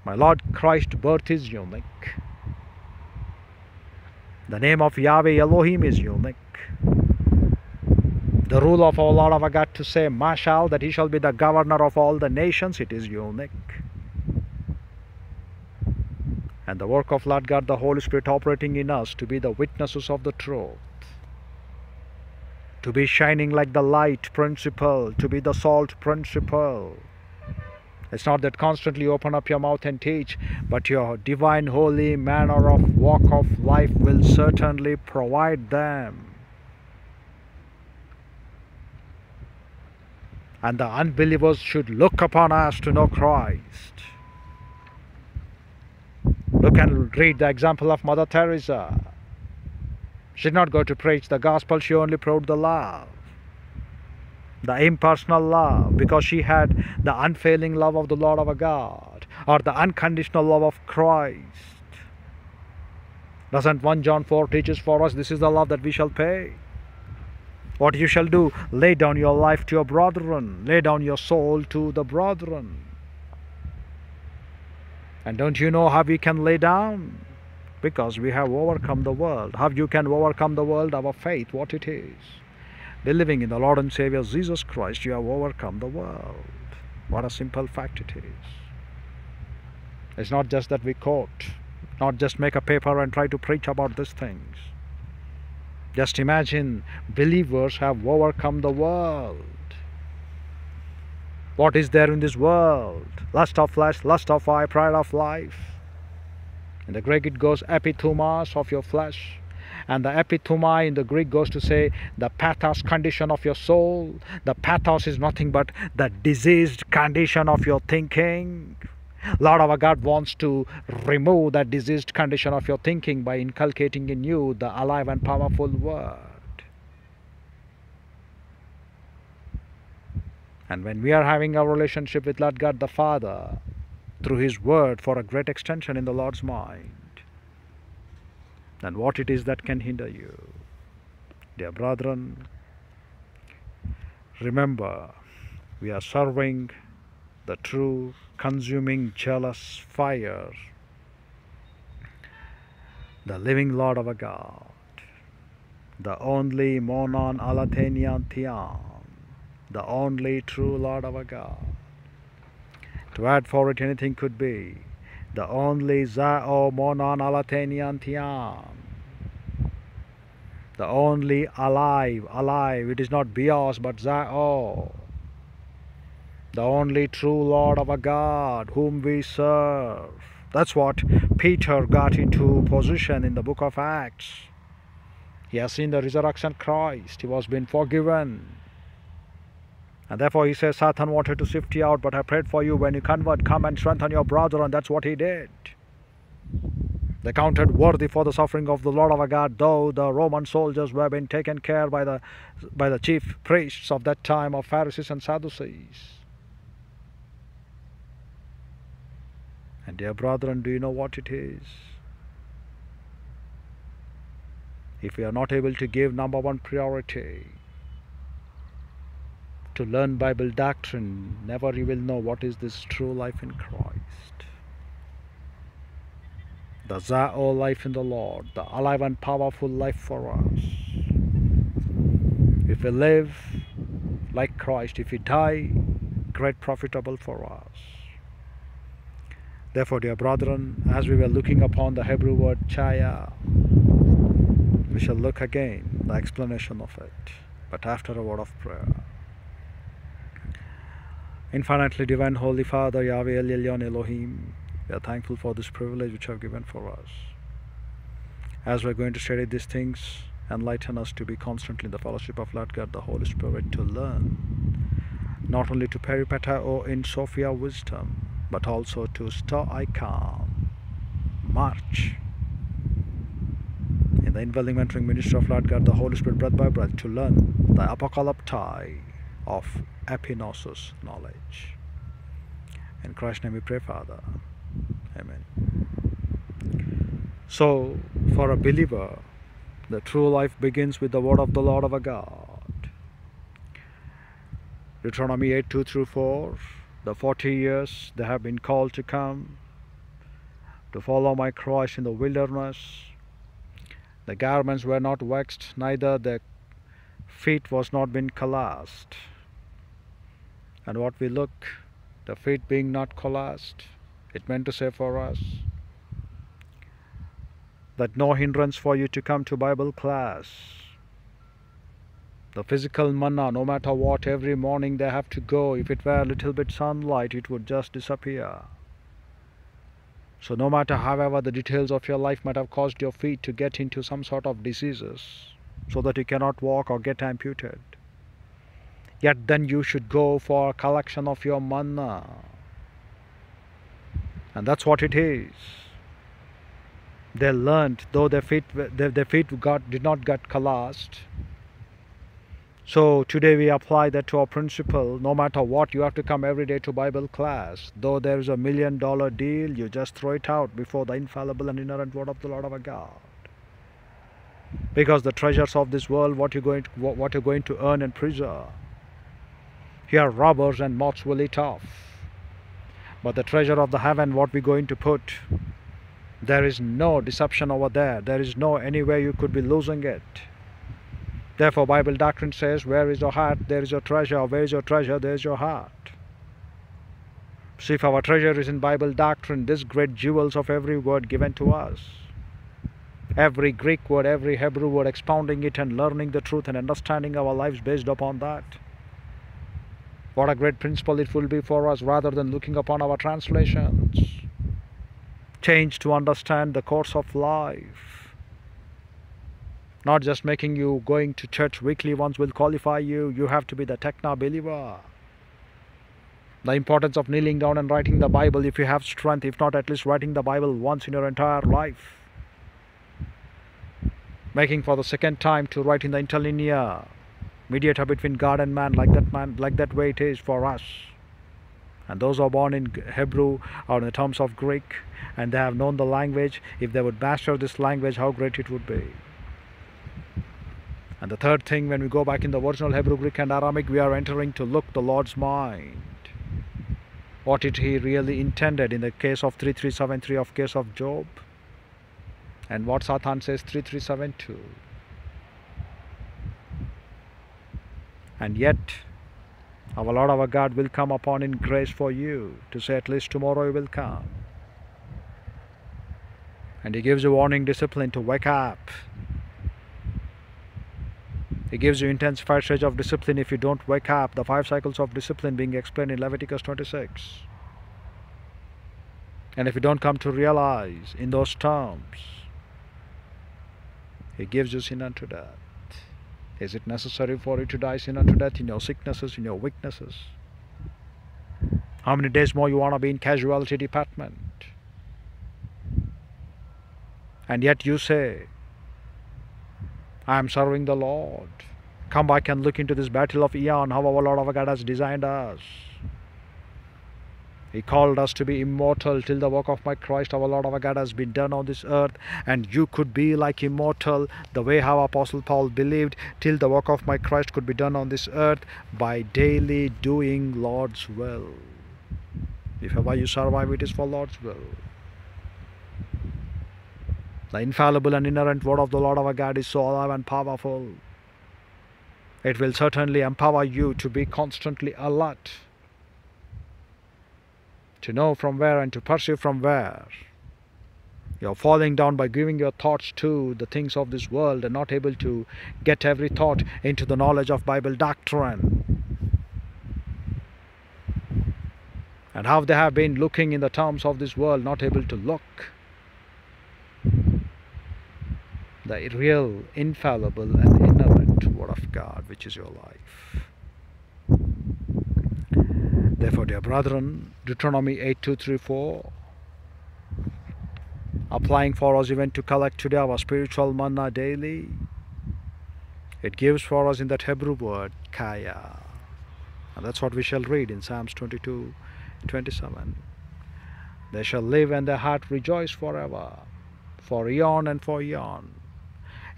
My Lord Christ's birth is unique. The name of Yahweh Elohim is unique the rule of our Lord our God to say, Mashal, that he shall be the governor of all the nations, it is unique. And the work of Lord God, the Holy Spirit operating in us to be the witnesses of the truth, to be shining like the light principle, to be the salt principle. It's not that constantly open up your mouth and teach, but your divine, holy manner of walk of life will certainly provide them. And the unbelievers should look upon us to know Christ. Look and read the example of Mother Teresa. She did not go to preach the gospel, she only preached the love. The impersonal love, because she had the unfailing love of the Lord our God, or the unconditional love of Christ. Doesn't 1 John 4 teaches for us this is the love that we shall pay? What you shall do, lay down your life to your brethren, lay down your soul to the brethren. And don't you know how we can lay down? Because we have overcome the world. How you can overcome the world? Our faith, what it is. Believing in the Lord and Savior Jesus Christ, you have overcome the world. What a simple fact it is. It's not just that we quote, not just make a paper and try to preach about these things. Just imagine believers have overcome the world. What is there in this world? Lust of flesh, lust of eye, pride of life. In the Greek it goes epithumos of your flesh. And the epithumai in the Greek goes to say the pathos condition of your soul. The pathos is nothing but the diseased condition of your thinking. Lord our God wants to remove that diseased condition of your thinking by inculcating in you the alive and powerful word. And when we are having our relationship with Lord God the Father through His Word for a great extension in the Lord's mind, then what it is that can hinder you? Dear brethren, remember we are serving the true consuming jealous fire, the living Lord of God, the only Monon Alathenian Theon the only true Lord of God. To add for it anything could be the only Zao Monon Alathenian Tian. The only alive, alive, it is not Bios but Zao. The only true Lord of our God whom we serve. That's what Peter got into position in the book of Acts. He has seen the resurrection Christ. He was been forgiven. And therefore he says, Satan wanted to sift you out, but I prayed for you. When you convert, come and strengthen your brother. And that's what he did. They counted worthy for the suffering of the Lord of our God, though the Roman soldiers were being taken care by the by the chief priests of that time of Pharisees and Sadducees. And dear brethren, do you know what it is? If we are not able to give number one priority to learn Bible doctrine, never you will know what is this true life in Christ. The Zao life in the Lord, the alive and powerful life for us. If we live like Christ, if we die, great profitable for us. Therefore, dear brethren, as we were looking upon the Hebrew word chaya, we shall look again the explanation of it, but after a word of prayer. Infinitely divine, Holy Father, Yahweh El Elyon Elohim, we are thankful for this privilege which you have given for us. As we are going to study these things, enlighten us to be constantly in the fellowship of Lord God, the Holy Spirit, to learn, not only to peripata or in Sophia wisdom, but also to star icon, march in the indwelling mentoring ministry of Lord God, the Holy Spirit, breath by breath, to learn the apocalyptai of epignosis knowledge. In Christ's name we pray, Father. Amen. So, for a believer, the true life begins with the word of the Lord of our God. Deuteronomy 8 2 through 4. The 40 years they have been called to come to follow my Christ in the wilderness. The garments were not waxed, neither the feet was not been calloused and what we look, the feet being not collapsed, it meant to say for us that no hindrance for you to come to Bible class. The physical manna, no matter what, every morning they have to go. If it were a little bit sunlight, it would just disappear. So no matter however the details of your life might have caused your feet to get into some sort of diseases, so that you cannot walk or get amputated, yet then you should go for collection of your manna. And that's what it is. They learned, though their feet, their, their feet got, did not get calloused. So today we apply that to our principle. No matter what, you have to come every day to Bible class. Though there is a million dollar deal, you just throw it out before the infallible and inerrant word of the Lord our God. Because the treasures of this world, what you're going to, what you're going to earn and preserve, here robbers and moths will eat off. But the treasure of the heaven, what we're going to put, there is no deception over there. There is no anywhere you could be losing it. Therefore, Bible doctrine says, where is your heart, there is your treasure. Where is your treasure, there is your heart. See, if our treasure is in Bible doctrine, these great jewels of every word given to us, every Greek word, every Hebrew word, expounding it and learning the truth and understanding our lives based upon that. What a great principle it will be for us rather than looking upon our translations. Change to understand the course of life. Not just making you going to church weekly once will qualify you. You have to be the techna believer. The importance of kneeling down and writing the Bible if you have strength, if not at least writing the Bible once in your entire life. Making for the second time to write in the interlinear, mediator between God and man, like that man, like that way it is for us. And those who are born in Hebrew or in the terms of Greek, and they have known the language, if they would master this language, how great it would be. And the third thing, when we go back in the original Hebrew, Greek, and Aramaic, we are entering to look the Lord's mind. What did He really intended in the case of 3373 of case of Job? And what Satan says 3372. And yet, our Lord our God will come upon in grace for you to say at least tomorrow He will come. And He gives a warning discipline to wake up he gives you intensified stage of discipline if you don't wake up. The five cycles of discipline being explained in Leviticus 26. And if you don't come to realize in those terms, He gives you sin unto death. Is it necessary for you to die sin unto death in your sicknesses, in your weaknesses? How many days more you want to be in casualty department? And yet you say, I am serving the Lord. Come back and look into this battle of Eon, how our Lord our God has designed us. He called us to be immortal till the work of my Christ, our Lord of our God, has been done on this earth, and you could be like immortal the way how Apostle Paul believed till the work of my Christ could be done on this earth by daily doing Lord's will. If ever you survive, it is for Lord's will. The infallible and inerrant word of the Lord our God is so alive and powerful. It will certainly empower you to be constantly alert, to know from where and to pursue from where. You're falling down by giving your thoughts to the things of this world and not able to get every thought into the knowledge of Bible doctrine. And how they have been looking in the terms of this world, not able to look the real, infallible, and inerrant Word of God, which is your life. Therefore, dear brethren, Deuteronomy 8 2 3 4, applying for us even to collect today our spiritual manna daily, it gives for us in that Hebrew word, chaya. And that's what we shall read in Psalms 22 27. They shall live and their heart rejoice forever, for eon and for eon.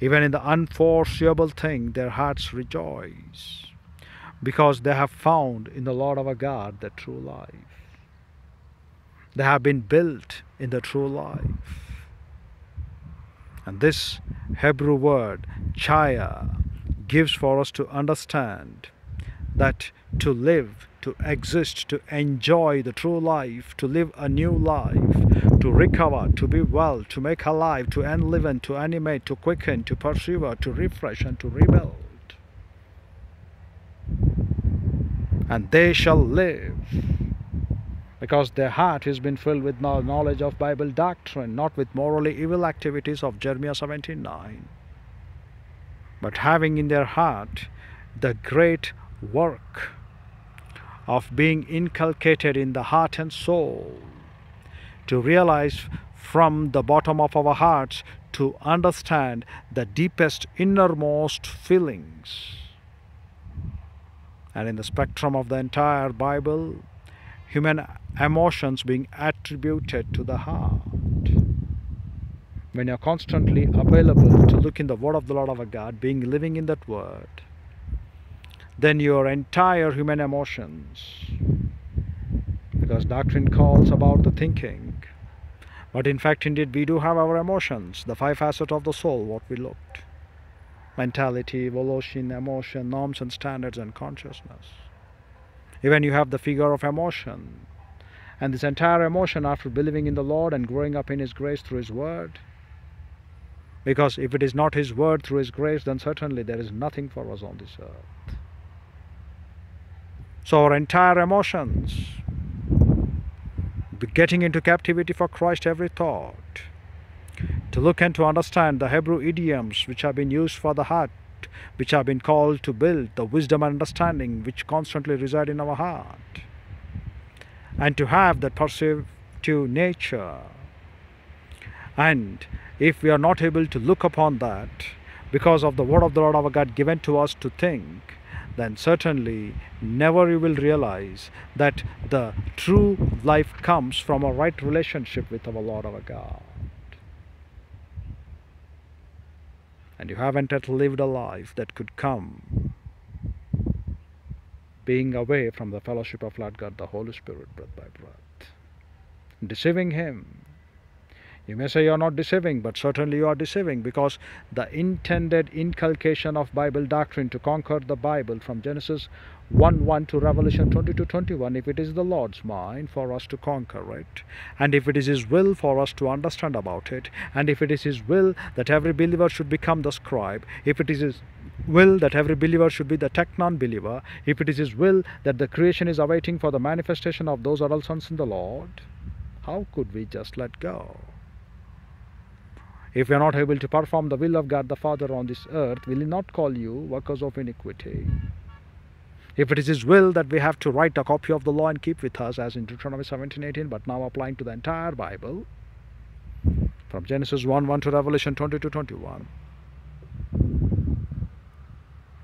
Even in the unforeseeable thing, their hearts rejoice because they have found in the Lord our God the true life. They have been built in the true life. And this Hebrew word, chaya, gives for us to understand that to live, to exist, to enjoy the true life, to live a new life, to recover, to be well, to make alive, to enliven, to animate, to quicken, to pursue, to refresh, and to rebuild. And they shall live because their heart has been filled with knowledge of Bible doctrine, not with morally evil activities of Jeremiah 79, but having in their heart the great work of being inculcated in the heart and soul. To realize from the bottom of our hearts to understand the deepest innermost feelings. And in the spectrum of the entire bible human emotions being attributed to the heart. When you're constantly available to look in the word of the lord our god being living in that word then your entire human emotions. Because doctrine calls about the thinking. But in fact, indeed, we do have our emotions, the five facets of the soul, what we looked mentality, volition, emotion, norms and standards, and consciousness. Even you have the figure of emotion. And this entire emotion, after believing in the Lord and growing up in His grace through His Word, because if it is not His Word through His grace, then certainly there is nothing for us on this earth. So our entire emotions, getting into captivity for Christ every thought, to look and to understand the Hebrew idioms which have been used for the heart, which have been called to build the wisdom and understanding which constantly reside in our heart, and to have that perceptive nature. And if we are not able to look upon that because of the word of the Lord our God given to us to think, then certainly never you will realize that the true life comes from a right relationship with our Lord our God. And you haven't yet lived a life that could come being away from the fellowship of Lord God, the Holy Spirit, breath by breath. Deceiving Him you may say you are not deceiving, but certainly you are deceiving because the intended inculcation of Bible doctrine to conquer the Bible from Genesis 1 1 to Revelation 22 21, if it is the Lord's mind for us to conquer it, and if it is His will for us to understand about it, and if it is His will that every believer should become the scribe, if it is His will that every believer should be the teknon believer, if it is His will that the creation is awaiting for the manifestation of those adult sons in the Lord, how could we just let go? If we are not able to perform the will of God the Father on this earth, will He not call you workers of iniquity? If it is His will that we have to write a copy of the law and keep with us, as in Deuteronomy 17 18, but now applying to the entire Bible, from Genesis 1 1 to Revelation 22 21,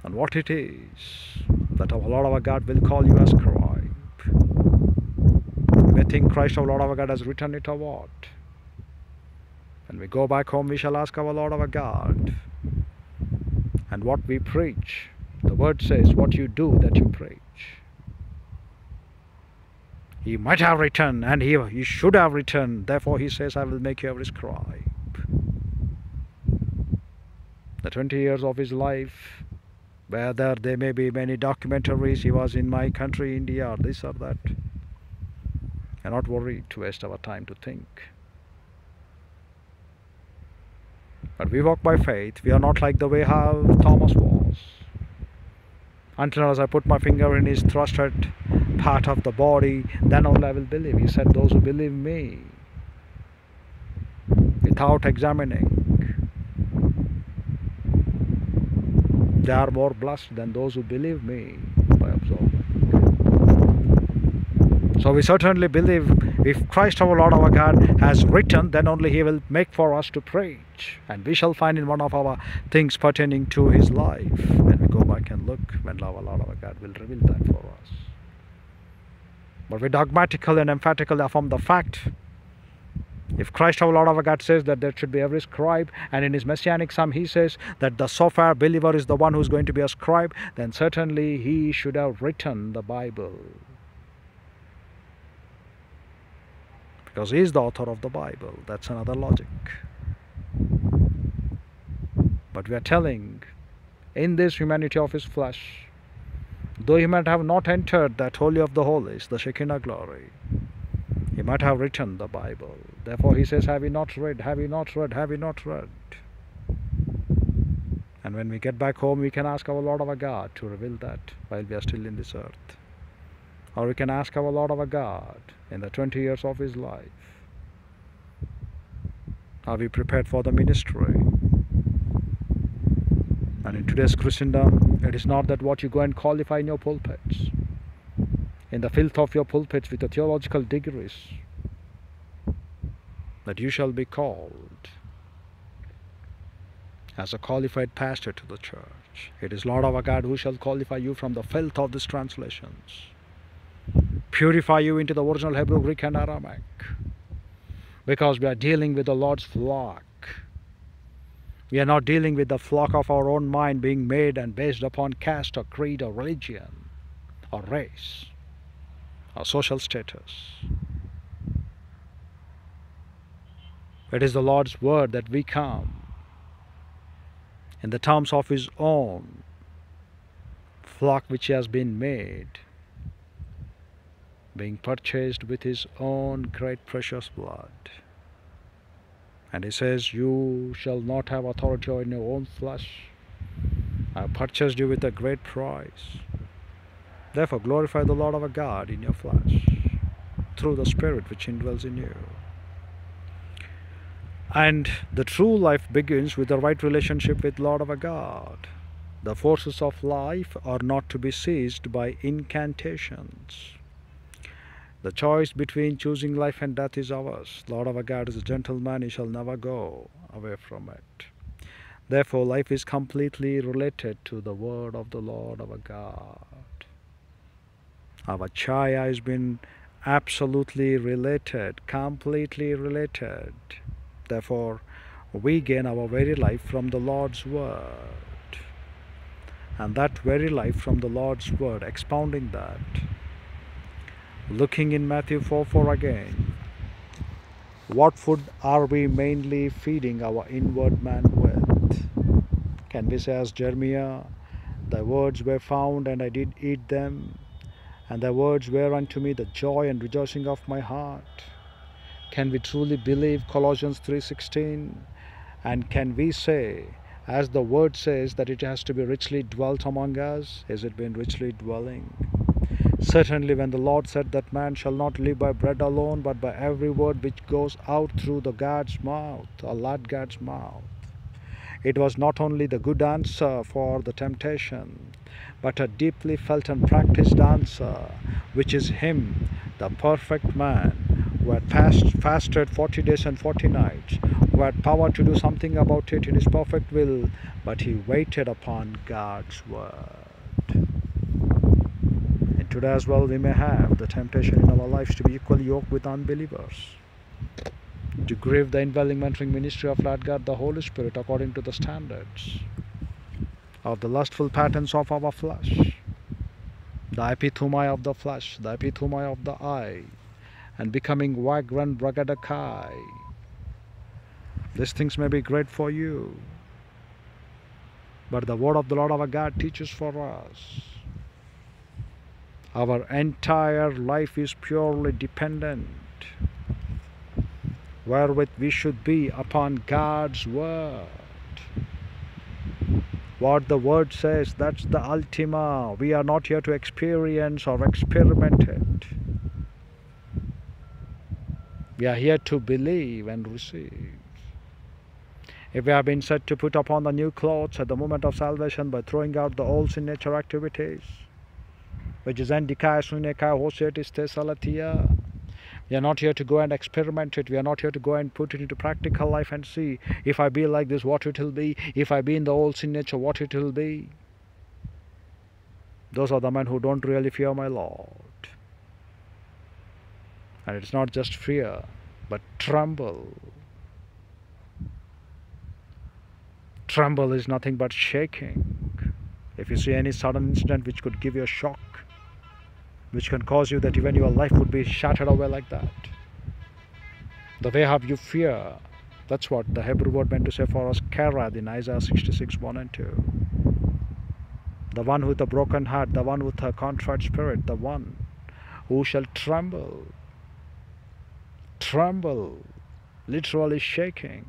and what it is that our Lord our God will call you as scribe. You may think Christ our Lord our God has written it or what? When we go back home, we shall ask our Lord our God. And what we preach, the word says, what you do, that you preach. He might have returned, and he, he should have returned. therefore he says, I will make you a scribe. The 20 years of his life, whether there may be many documentaries, he was in my country, India, or this or that. I'm not worried to waste our time to think. But we walk by faith. We are not like the way how Thomas was. Until as I put my finger in his thrusted part of the body, then only I will believe. He said, Those who believe me without examining, they are more blessed than those who believe me by observing. So we certainly believe if Christ our Lord our God has written, then only He will make for us to preach. And we shall find in one of our things pertaining to His life. When we go back and look, when our Lord our God will reveal that for us. But we dogmatically and emphatically affirm the fact if Christ our Lord our God says that there should be every scribe, and in his messianic psalm he says that the safar believer is the one who is going to be a scribe, then certainly he should have written the Bible. Because he is the author of the Bible. That's another logic. But we are telling in this humanity of his flesh, though he might have not entered that Holy of the Holies, the Shekinah glory, he might have written the Bible. Therefore, he says, Have you not read? Have you not read? Have you not read? And when we get back home, we can ask our Lord our God to reveal that while we are still in this earth. Or we can ask our Lord our God in the 20 years of his life? Are we prepared for the ministry? And in today's Christendom, it is not that what you go and qualify in your pulpits, in the filth of your pulpits with the theological degrees, that you shall be called as a qualified pastor to the church. It is Lord our God who shall qualify you from the filth of these translations purify you into the original Hebrew, Greek, and Aramaic. Because we are dealing with the Lord's flock. We are not dealing with the flock of our own mind being made and based upon caste or creed or religion or race or social status. It is the Lord's word that we come in the terms of His own flock which has been made being purchased with his own great precious blood. And he says, You shall not have authority in your own flesh. I purchased you with a great price. Therefore, glorify the Lord our God in your flesh through the Spirit which indwells in you. And the true life begins with the right relationship with Lord our God. The forces of life are not to be seized by incantations. The choice between choosing life and death is ours. Lord our God is a gentleman, he shall never go away from it. Therefore, life is completely related to the word of the Lord our God. Our chaya has been absolutely related, completely related. Therefore, we gain our very life from the Lord's word. And that very life from the Lord's word, expounding that. Looking in Matthew 4 4 again. What food are we mainly feeding our inward man with? Can we say, as Jeremiah, Thy words were found, and I did eat them, and thy words were unto me the joy and rejoicing of my heart? Can we truly believe Colossians 3:16? And can we say, as the word says, that it has to be richly dwelt among us? Has it been richly dwelling? Certainly, when the Lord said that man shall not live by bread alone, but by every word which goes out through the God's mouth, Lord God's mouth, it was not only the good answer for the temptation, but a deeply felt and practiced answer, which is Him, the perfect man, who had fast, fasted 40 days and 40 nights, who had power to do something about it in His perfect will, but He waited upon God's word. Today as well, we may have the temptation in our lives to be equally yoked with unbelievers to grieve the indwelling mentoring ministry of Lord God, the Holy Spirit, according to the standards of the lustful patterns of our flesh, the epithumai of the flesh, the epithumai of the eye, and becoming vagrant bragadakai. These things may be great for you, but the word of the Lord our God teaches for us. Our entire life is purely dependent wherewith we should be upon God's word. What the word says, that's the ultima. We are not here to experience or experiment it. We are here to believe and receive. If we have been said to put upon the new clothes at the moment of salvation by throwing out the old sin nature activities, which is Andikai, Sunekai, Hosetis, Thessalatia, we are not here to go and experiment it. We are not here to go and put it into practical life and see if I be like this, what it will be. If I be in the old sin nature, what it will be. Those are the men who don't really fear my Lord. And it's not just fear, but tremble. Tremble is nothing but shaking. If you see any sudden incident which could give you a shock, which can cause you that even your life would be shattered away like that. The way have you fear, that's what the Hebrew word meant to say for us, Karad in Isaiah 66, 1 and 2. The one with a broken heart, the one with a contrite spirit, the one who shall tremble, tremble, literally shaking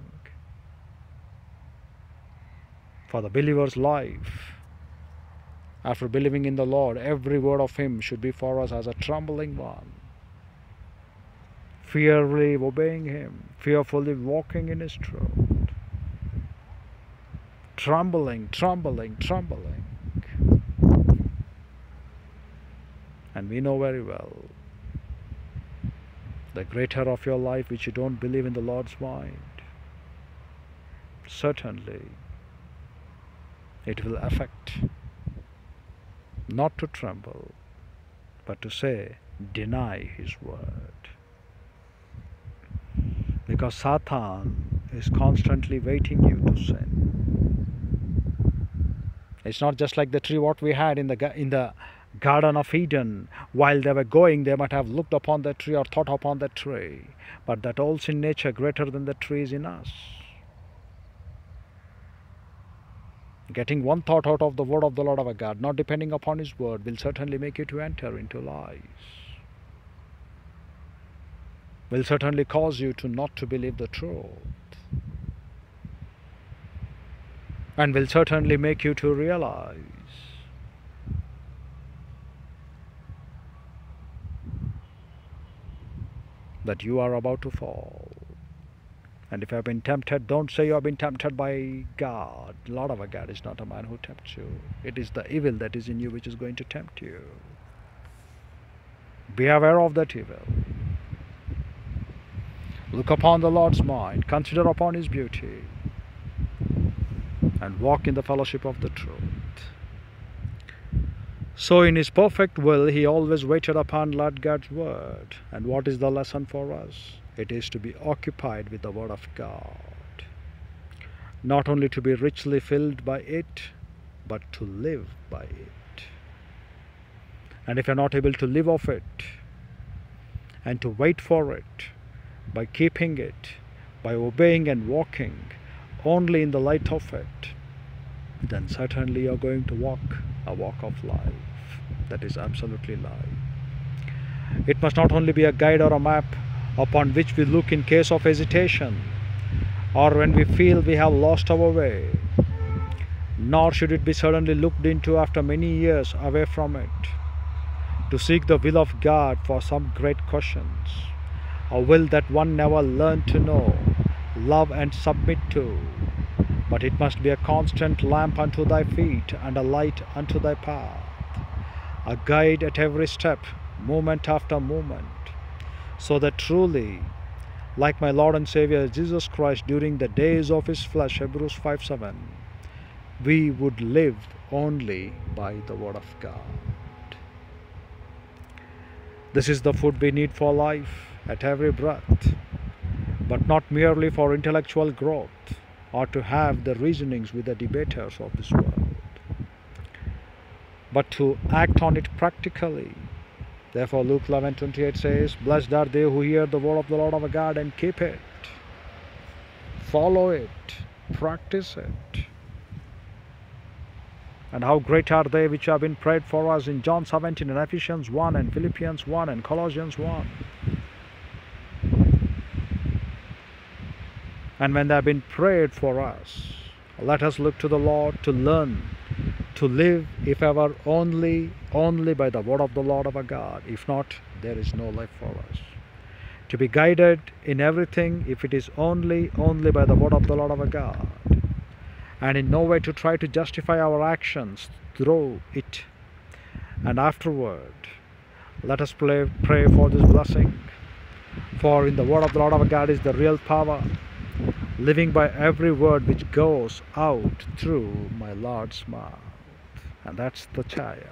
for the believer's life after believing in the Lord, every word of Him should be for us as a trembling one. Fearfully obeying Him, fearfully walking in His truth. Trembling, trembling, trembling. And we know very well the greater of your life which you don't believe in the Lord's mind, certainly it will affect not to tremble, but to say, deny his word. Because Satan is constantly waiting you to sin. It's not just like the tree what we had in the in the Garden of Eden. While they were going, they might have looked upon that tree or thought upon that tree. But that old sin nature greater than the tree is in us. Getting one thought out of the word of the Lord our God, not depending upon His word, will certainly make you to enter into lies. Will certainly cause you to not to believe the truth. And will certainly make you to realize that you are about to fall. And if you have been tempted, don't say you have been tempted by God. Lord our God is not a man who tempts you. It is the evil that is in you which is going to tempt you. Be aware of that evil. Look upon the Lord's mind, consider upon his beauty, and walk in the fellowship of the truth. So, in his perfect will, he always waited upon Lord God's word. And what is the lesson for us? It is to be occupied with the word of God. Not only to be richly filled by it, but to live by it. And if you're not able to live off it, and to wait for it, by keeping it, by obeying and walking only in the light of it, then certainly you're going to walk a walk of life that is absolutely life. It must not only be a guide or a map upon which we look in case of hesitation or when we feel we have lost our way, nor should it be suddenly looked into after many years away from it to seek the will of God for some great questions, a will that one never learned to know, love and submit to. But it must be a constant lamp unto thy feet and a light unto thy path, a guide at every step, moment after moment, so that truly, like my Lord and Savior Jesus Christ during the days of his flesh, Hebrews 5 7, we would live only by the Word of God. This is the food we need for life at every breath, but not merely for intellectual growth or to have the reasonings with the debaters of this world, but to act on it practically. Therefore, Luke 11 28 says, Blessed are they who hear the word of the Lord our God and keep it, follow it, practice it. And how great are they which have been prayed for us in John 17 and Ephesians 1 and Philippians 1 and Colossians 1. And when they have been prayed for us, let us look to the Lord to learn to live, if ever, only, only by the word of the Lord of our God. If not, there is no life for us. To be guided in everything, if it is only, only by the word of the Lord our God. And in no way to try to justify our actions through it. And afterward, let us pray, pray for this blessing. For in the word of the Lord our God is the real power living by every word which goes out through my Lord's mouth. And that's the chaya.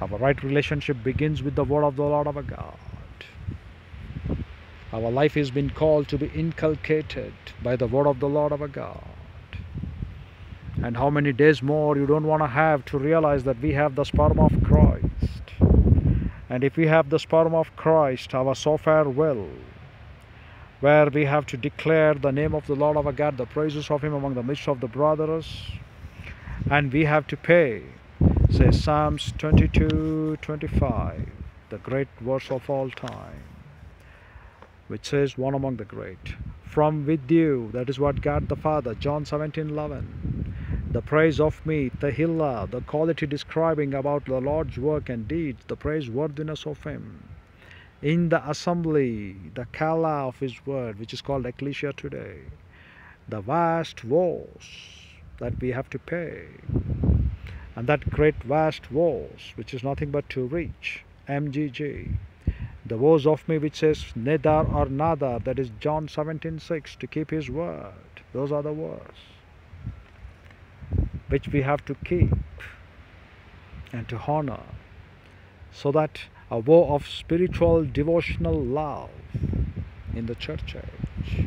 Our right relationship begins with the word of the Lord our God. Our life has been called to be inculcated by the word of the Lord our God. And how many days more you don't want to have to realize that we have the sperm of Christ. And if we have the sperm of Christ, our software will where we have to declare the name of the Lord our God, the praises of Him among the midst of the brothers, and we have to pay. Say Psalms 22 25, the great verse of all time, which says, One among the great. From with you, that is what God the Father, John 17 11. The praise of me, Tehillah, the quality describing about the Lord's work and deeds, the praiseworthiness of Him in the assembly, the Kala of His word, which is called Ecclesia today, the vast vows that we have to pay, and that great vast vows, which is nothing but to reach MGG, the vows of me which says Nedar or Nadar, that is John 17:6, to keep His word. Those are the words which we have to keep and to honor, so that a war of spiritual devotional love in the church age.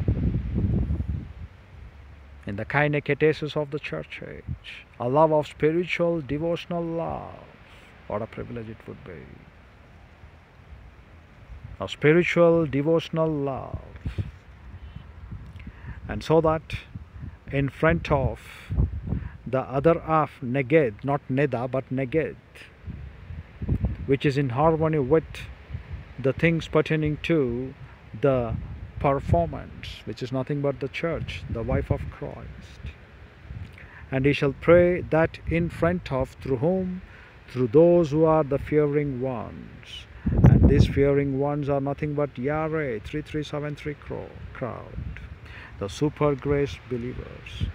In the kaine ktisis of the church age, a love of spiritual devotional love. What a privilege it would be. A spiritual devotional love. And so that in front of the other half, neged, not neda, but neged, which is in harmony with the things pertaining to the performance, which is nothing but the church, the wife of Christ. And he shall pray that in front of, through whom? Through those who are the fearing ones. And these fearing ones are nothing but Yahweh 3373 crowd, the super grace believers.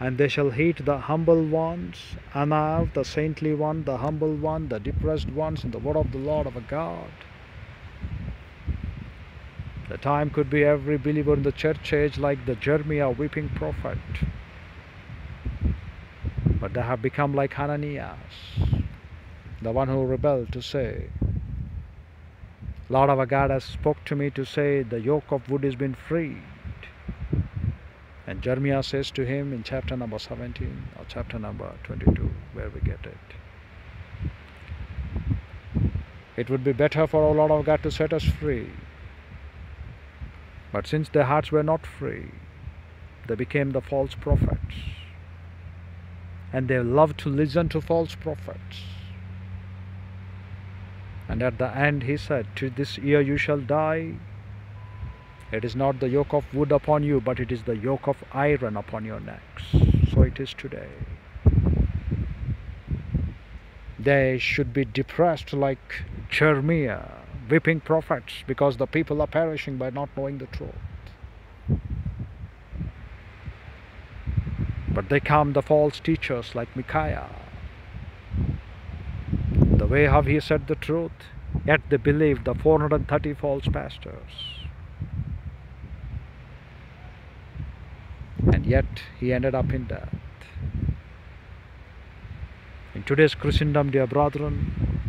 And they shall hate the humble ones, Anav, the saintly one, the humble one, the depressed ones, in the word of the Lord our God. The time could be every believer in the church age like the Jeremiah weeping prophet. But they have become like Hananias, the one who rebelled to say, Lord our God has spoke to me to say the yoke of wood has been freed. And Jeremiah says to him in chapter number 17 or chapter number 22 where we get it. It would be better for our Lord our God to set us free. But since their hearts were not free, they became the false prophets. And they loved to listen to false prophets. And at the end he said, To this year you shall die. It is not the yoke of wood upon you, but it is the yoke of iron upon your necks. So it is today. They should be depressed like Jeremiah, weeping prophets, because the people are perishing by not knowing the truth. But they come the false teachers like Micaiah, the way have he said the truth, yet they believed the 430 false pastors. And yet he ended up in death. In today's Christendom, dear brethren,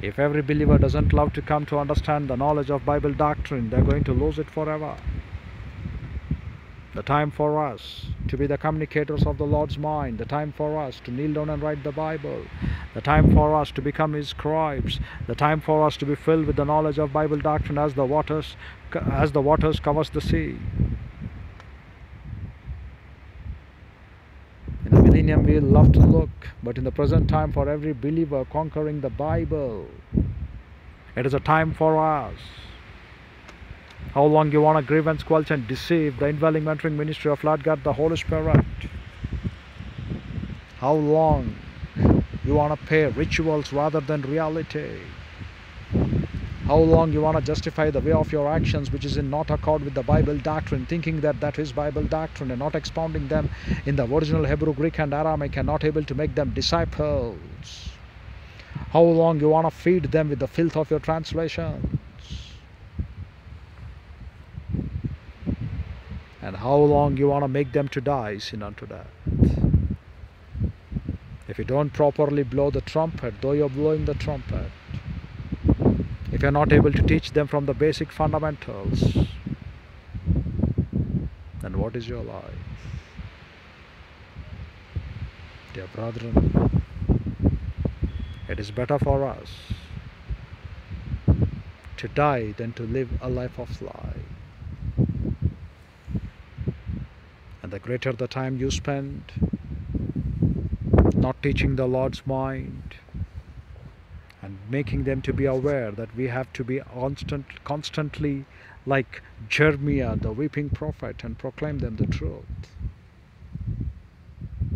if every believer doesn't love to come to understand the knowledge of Bible doctrine, they're going to lose it forever. The time for us to be the communicators of the Lord's mind, the time for us to kneel down and write the Bible, the time for us to become His scribes, the time for us to be filled with the knowledge of Bible doctrine as the waters, as the waters covers the sea. In the millennium, we love to look, but in the present time, for every believer conquering the Bible, it is a time for us how long you want to grieve and squelch and deceive the indwelling mentoring ministry of Lord God the Holy Spirit? How long you want to pay rituals rather than reality? How long you want to justify the way of your actions which is in not accord with the Bible doctrine, thinking that that is Bible doctrine and not expounding them in the original Hebrew, Greek and Aramaic and not able to make them disciples? How long you want to feed them with the filth of your translations and how long you want to make them to die sin unto death. If you don't properly blow the trumpet, though you're blowing the trumpet, if you're not able to teach them from the basic fundamentals, then what is your life? Dear brethren, it is better for us to die than to live a life of life. And the greater the time you spend not teaching the Lord's mind and making them to be aware that we have to be constant, constantly like Jeremiah, the weeping prophet, and proclaim them the truth.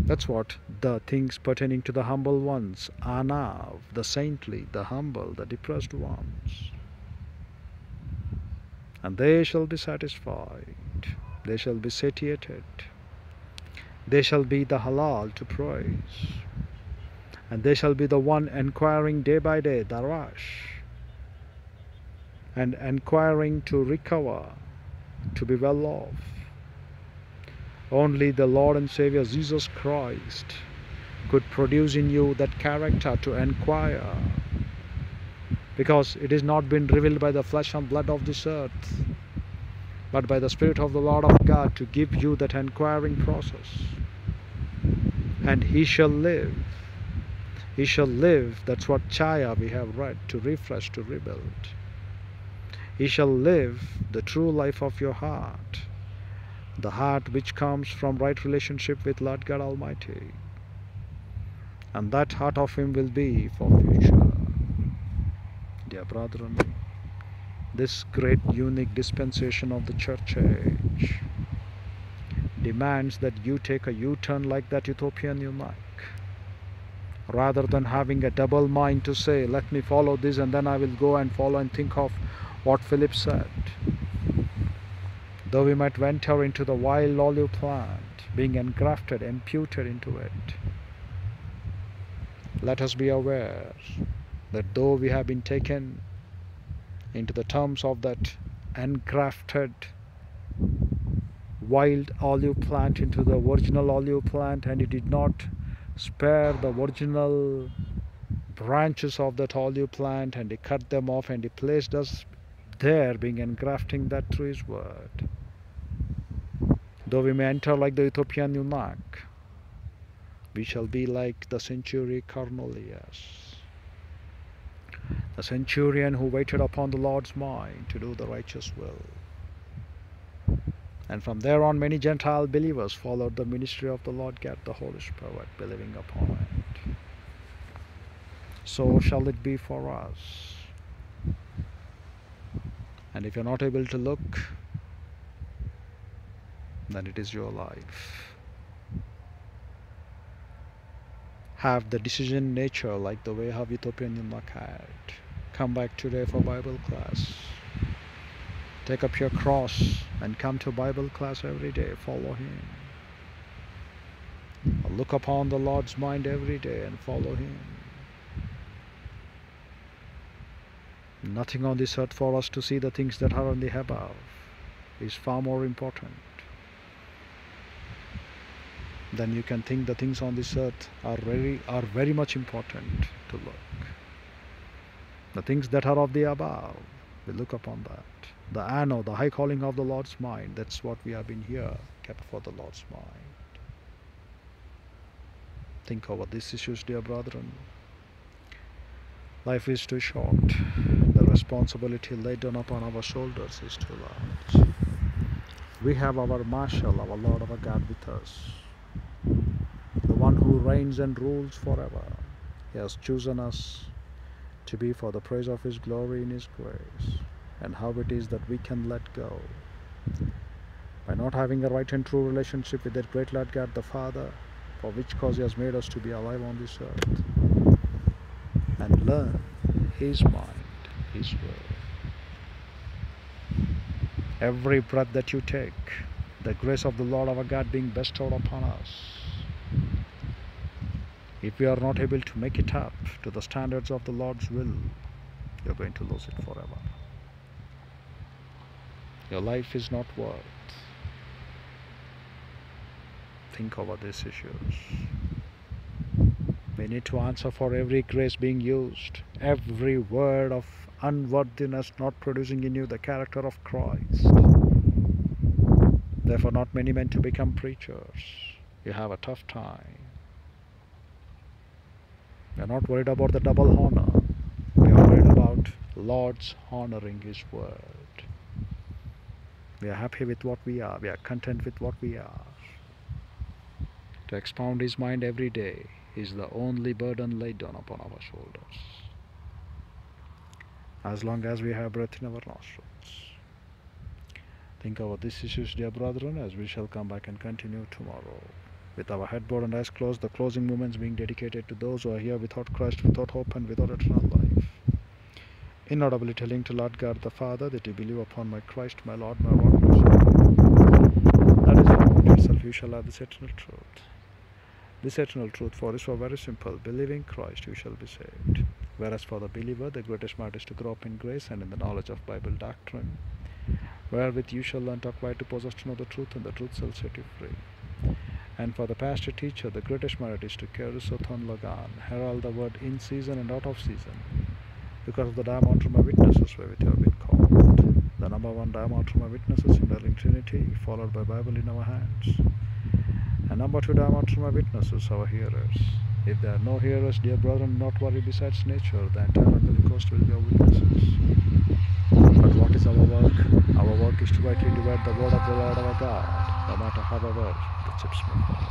That's what the things pertaining to the humble ones, Anav, the saintly, the humble, the depressed ones. And they shall be satisfied they shall be satiated. They shall be the halal to praise. And they shall be the one inquiring day by day, darash, and inquiring to recover, to be well off. Only the Lord and Savior Jesus Christ could produce in you that character to inquire because it is not been revealed by the flesh and blood of this earth but by the Spirit of the Lord of God to give you that inquiring process. And he shall live. He shall live. That's what Chaya we have read to refresh, to rebuild. He shall live the true life of your heart, the heart which comes from right relationship with Lord God Almighty. And that heart of Him will be for future. Dear brethren, this great unique dispensation of the church age demands that you take a U-turn like that Ethiopian eunuch. Rather than having a double mind to say, let me follow this and then I will go and follow and think of what Philip said. Though we might venture into the wild olive plant, being engrafted, imputed into it, let us be aware that though we have been taken into the terms of that engrafted wild olive plant into the original olive plant and he did not spare the original branches of that olive plant and he cut them off and he placed us there being engrafting that his word though we may enter like the ethiopian eunuch we shall be like the centurion cornelius the centurion who waited upon the lord's mind to do the righteous will and from there on, many Gentile believers followed the ministry of the Lord God, the Holy Spirit, believing upon it. So shall it be for us. And if you're not able to look, then it is your life. Have the decision nature like the way Ethiopian eunuch had. Come back today for Bible class. Take up your cross and come to Bible class every day. Follow Him. Look upon the Lord's mind every day and follow Him. Nothing on this earth for us to see the things that are on the above is far more important than you can think the things on this earth are very are very much important to look. The things that are of the above, we look upon that the ano, the high calling of the Lord's mind. That's what we have been here, kept for the Lord's mind. Think over these issues, dear brethren. Life is too short. The responsibility laid down upon our shoulders is too large. We have our Marshal, our Lord, our God with us. The one who reigns and rules forever. He has chosen us to be for the praise of His glory in His grace and how it is that we can let go. By not having a right and true relationship with that great Lord God the Father, for which cause He has made us to be alive on this earth, and learn His mind, His will. Every breath that you take, the grace of the Lord our God being bestowed upon us. If we are not able to make it up to the standards of the Lord's will, you're going to lose it forever. Your life is not worth. Think over these issues. We need to answer for every grace being used, every word of unworthiness not producing in you the character of Christ. Therefore, not many men to become preachers. You have a tough time. We are not worried about the double honor. We are worried about Lord's honoring His word. We are happy with what we are. We are content with what we are. To expound His mind every day is the only burden laid down upon our shoulders. As long as we have breath in our nostrils. Think about these issues, dear brethren, as we shall come back and continue tomorrow. With our headboard and eyes closed, the closing moments being dedicated to those who are here without Christ, without hope, and without eternal life inaudibly telling to Lord God the Father that you believe upon my Christ, my Lord, my my That is the itself you shall have this eternal truth. This eternal truth for is for very simple. Believing Christ, you shall be saved. Whereas for the believer, the greatest matter is to grow up in grace and in the knowledge of Bible doctrine, wherewith you shall learn to acquire to possess to know the truth, and the truth shall set you free. And for the pastor teacher, the greatest merit is to kerusso ton logon, herald the word in season and out of season, because of the diamarturomai witnesses where we have been called. The number one diamarturomai witnesses in the Trinity, followed by Bible in our hands. And number two diamarturomai witnesses, our hearers. If there are no hearers, dear brethren, not worry besides nature, the entire angelic host will be our witnesses. But what is our work? Our work is to rightly divide the word of the Lord our God, no matter however the chips may fall.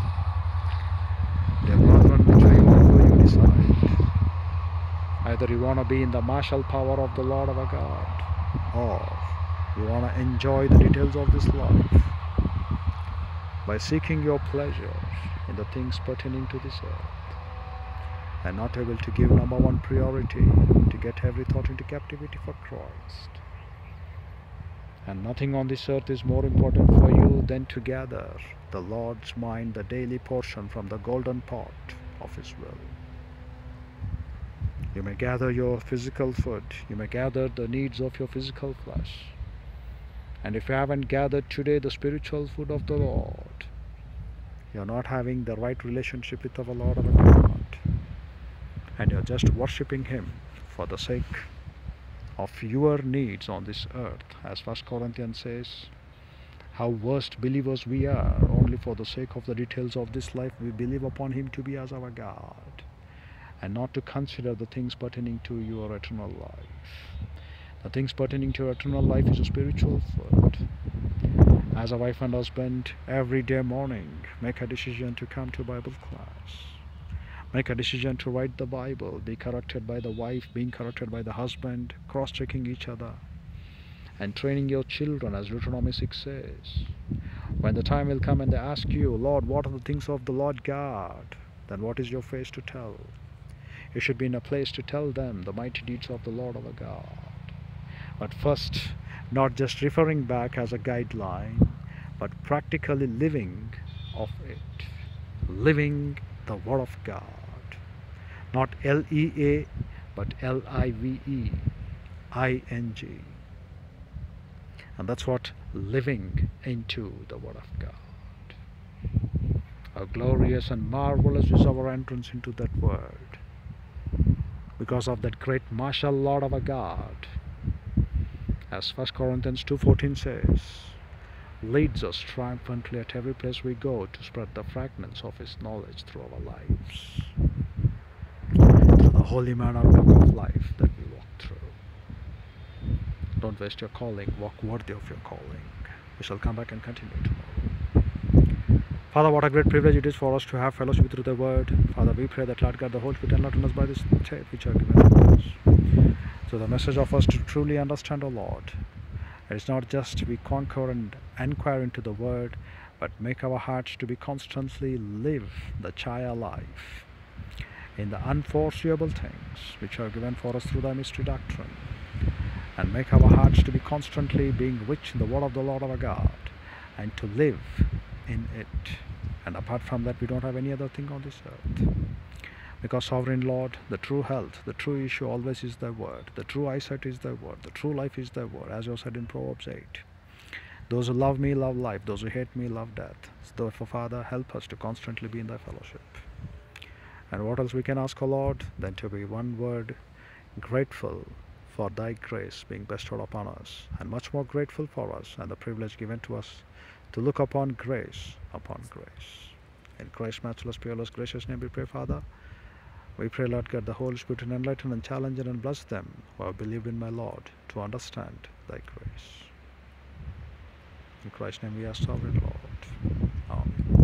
Dear brethren, which you you decide. Either you want to be in the martial power of the Lord our God, or you want to enjoy the details of this life by seeking your pleasure in the things pertaining to this earth. and not able to give number one priority to get every thought into captivity for Christ. And nothing on this earth is more important for you than to gather the Lord's mind, the daily portion from the golden pot of His will. You may gather your physical food, you may gather the needs of your physical flesh. And if you haven't gathered today the spiritual food of the Lord, you're not having the right relationship with our Lord our God. And you're just worshipping Him for the sake of your needs on this earth. As First Corinthians says, how worst believers we are, only for the sake of the details of this life we believe upon Him to be as our God, and not to consider the things pertaining to your eternal life. The things pertaining to your eternal life is a spiritual food. As a wife and husband, every day morning, make a decision to come to Bible class make a decision to write the Bible, be corrected by the wife, being corrected by the husband, cross checking each other, and training your children, as Deuteronomy 6 says. When the time will come and they ask you, Lord, what are the things of the Lord God? Then what is your face to tell? You should be in a place to tell them the mighty deeds of the Lord our God. But first, not just referring back as a guideline, but practically living of it. Living the Word of God not L E A but L I V E I N G. And that's what living into the Word of God. How glorious and marvelous is our entrance into that Word. Because of that great martial Lord of our God. As 1 Corinthians 2.14 says, leads us triumphantly at every place we go to spread the fragments of His knowledge through our lives Through the holy manner of life that we walk through. Don't waste your calling, walk worthy of your calling. We shall come back and continue tomorrow. Father, what a great privilege it is for us to have fellowship through the word. Father, we pray that Lord God, the Holy Spirit enlighten us by this tape which are given to us. So the message of us to truly understand, O Lord, it is not just we conquer and inquire into the word, but make our hearts to be constantly live the Chaya life in the unforeseeable things which are given for us through the mystery doctrine, and make our hearts to be constantly being rich in the word of the Lord our God, and to live in it. And apart from that, we don't have any other thing on this earth. Because, Sovereign Lord, the true health, the true issue always is Thy word. The true eyesight is Thy word. The true life is Thy word, as you said in Proverbs 8. Those who love me love life. Those who hate me love death. So therefore, Father, help us to constantly be in Thy fellowship. And what else we can ask, O Lord, than to be one word grateful for Thy grace being bestowed upon us, and much more grateful for us and the privilege given to us to look upon grace upon grace. In Christ's matchless, peerless, gracious name we pray, Father. We pray, Lord God, the Holy Spirit and enlighten and challenge and bless them who have believed in my Lord to understand Thy grace. In Christ's name we ask, Sovereign Lord.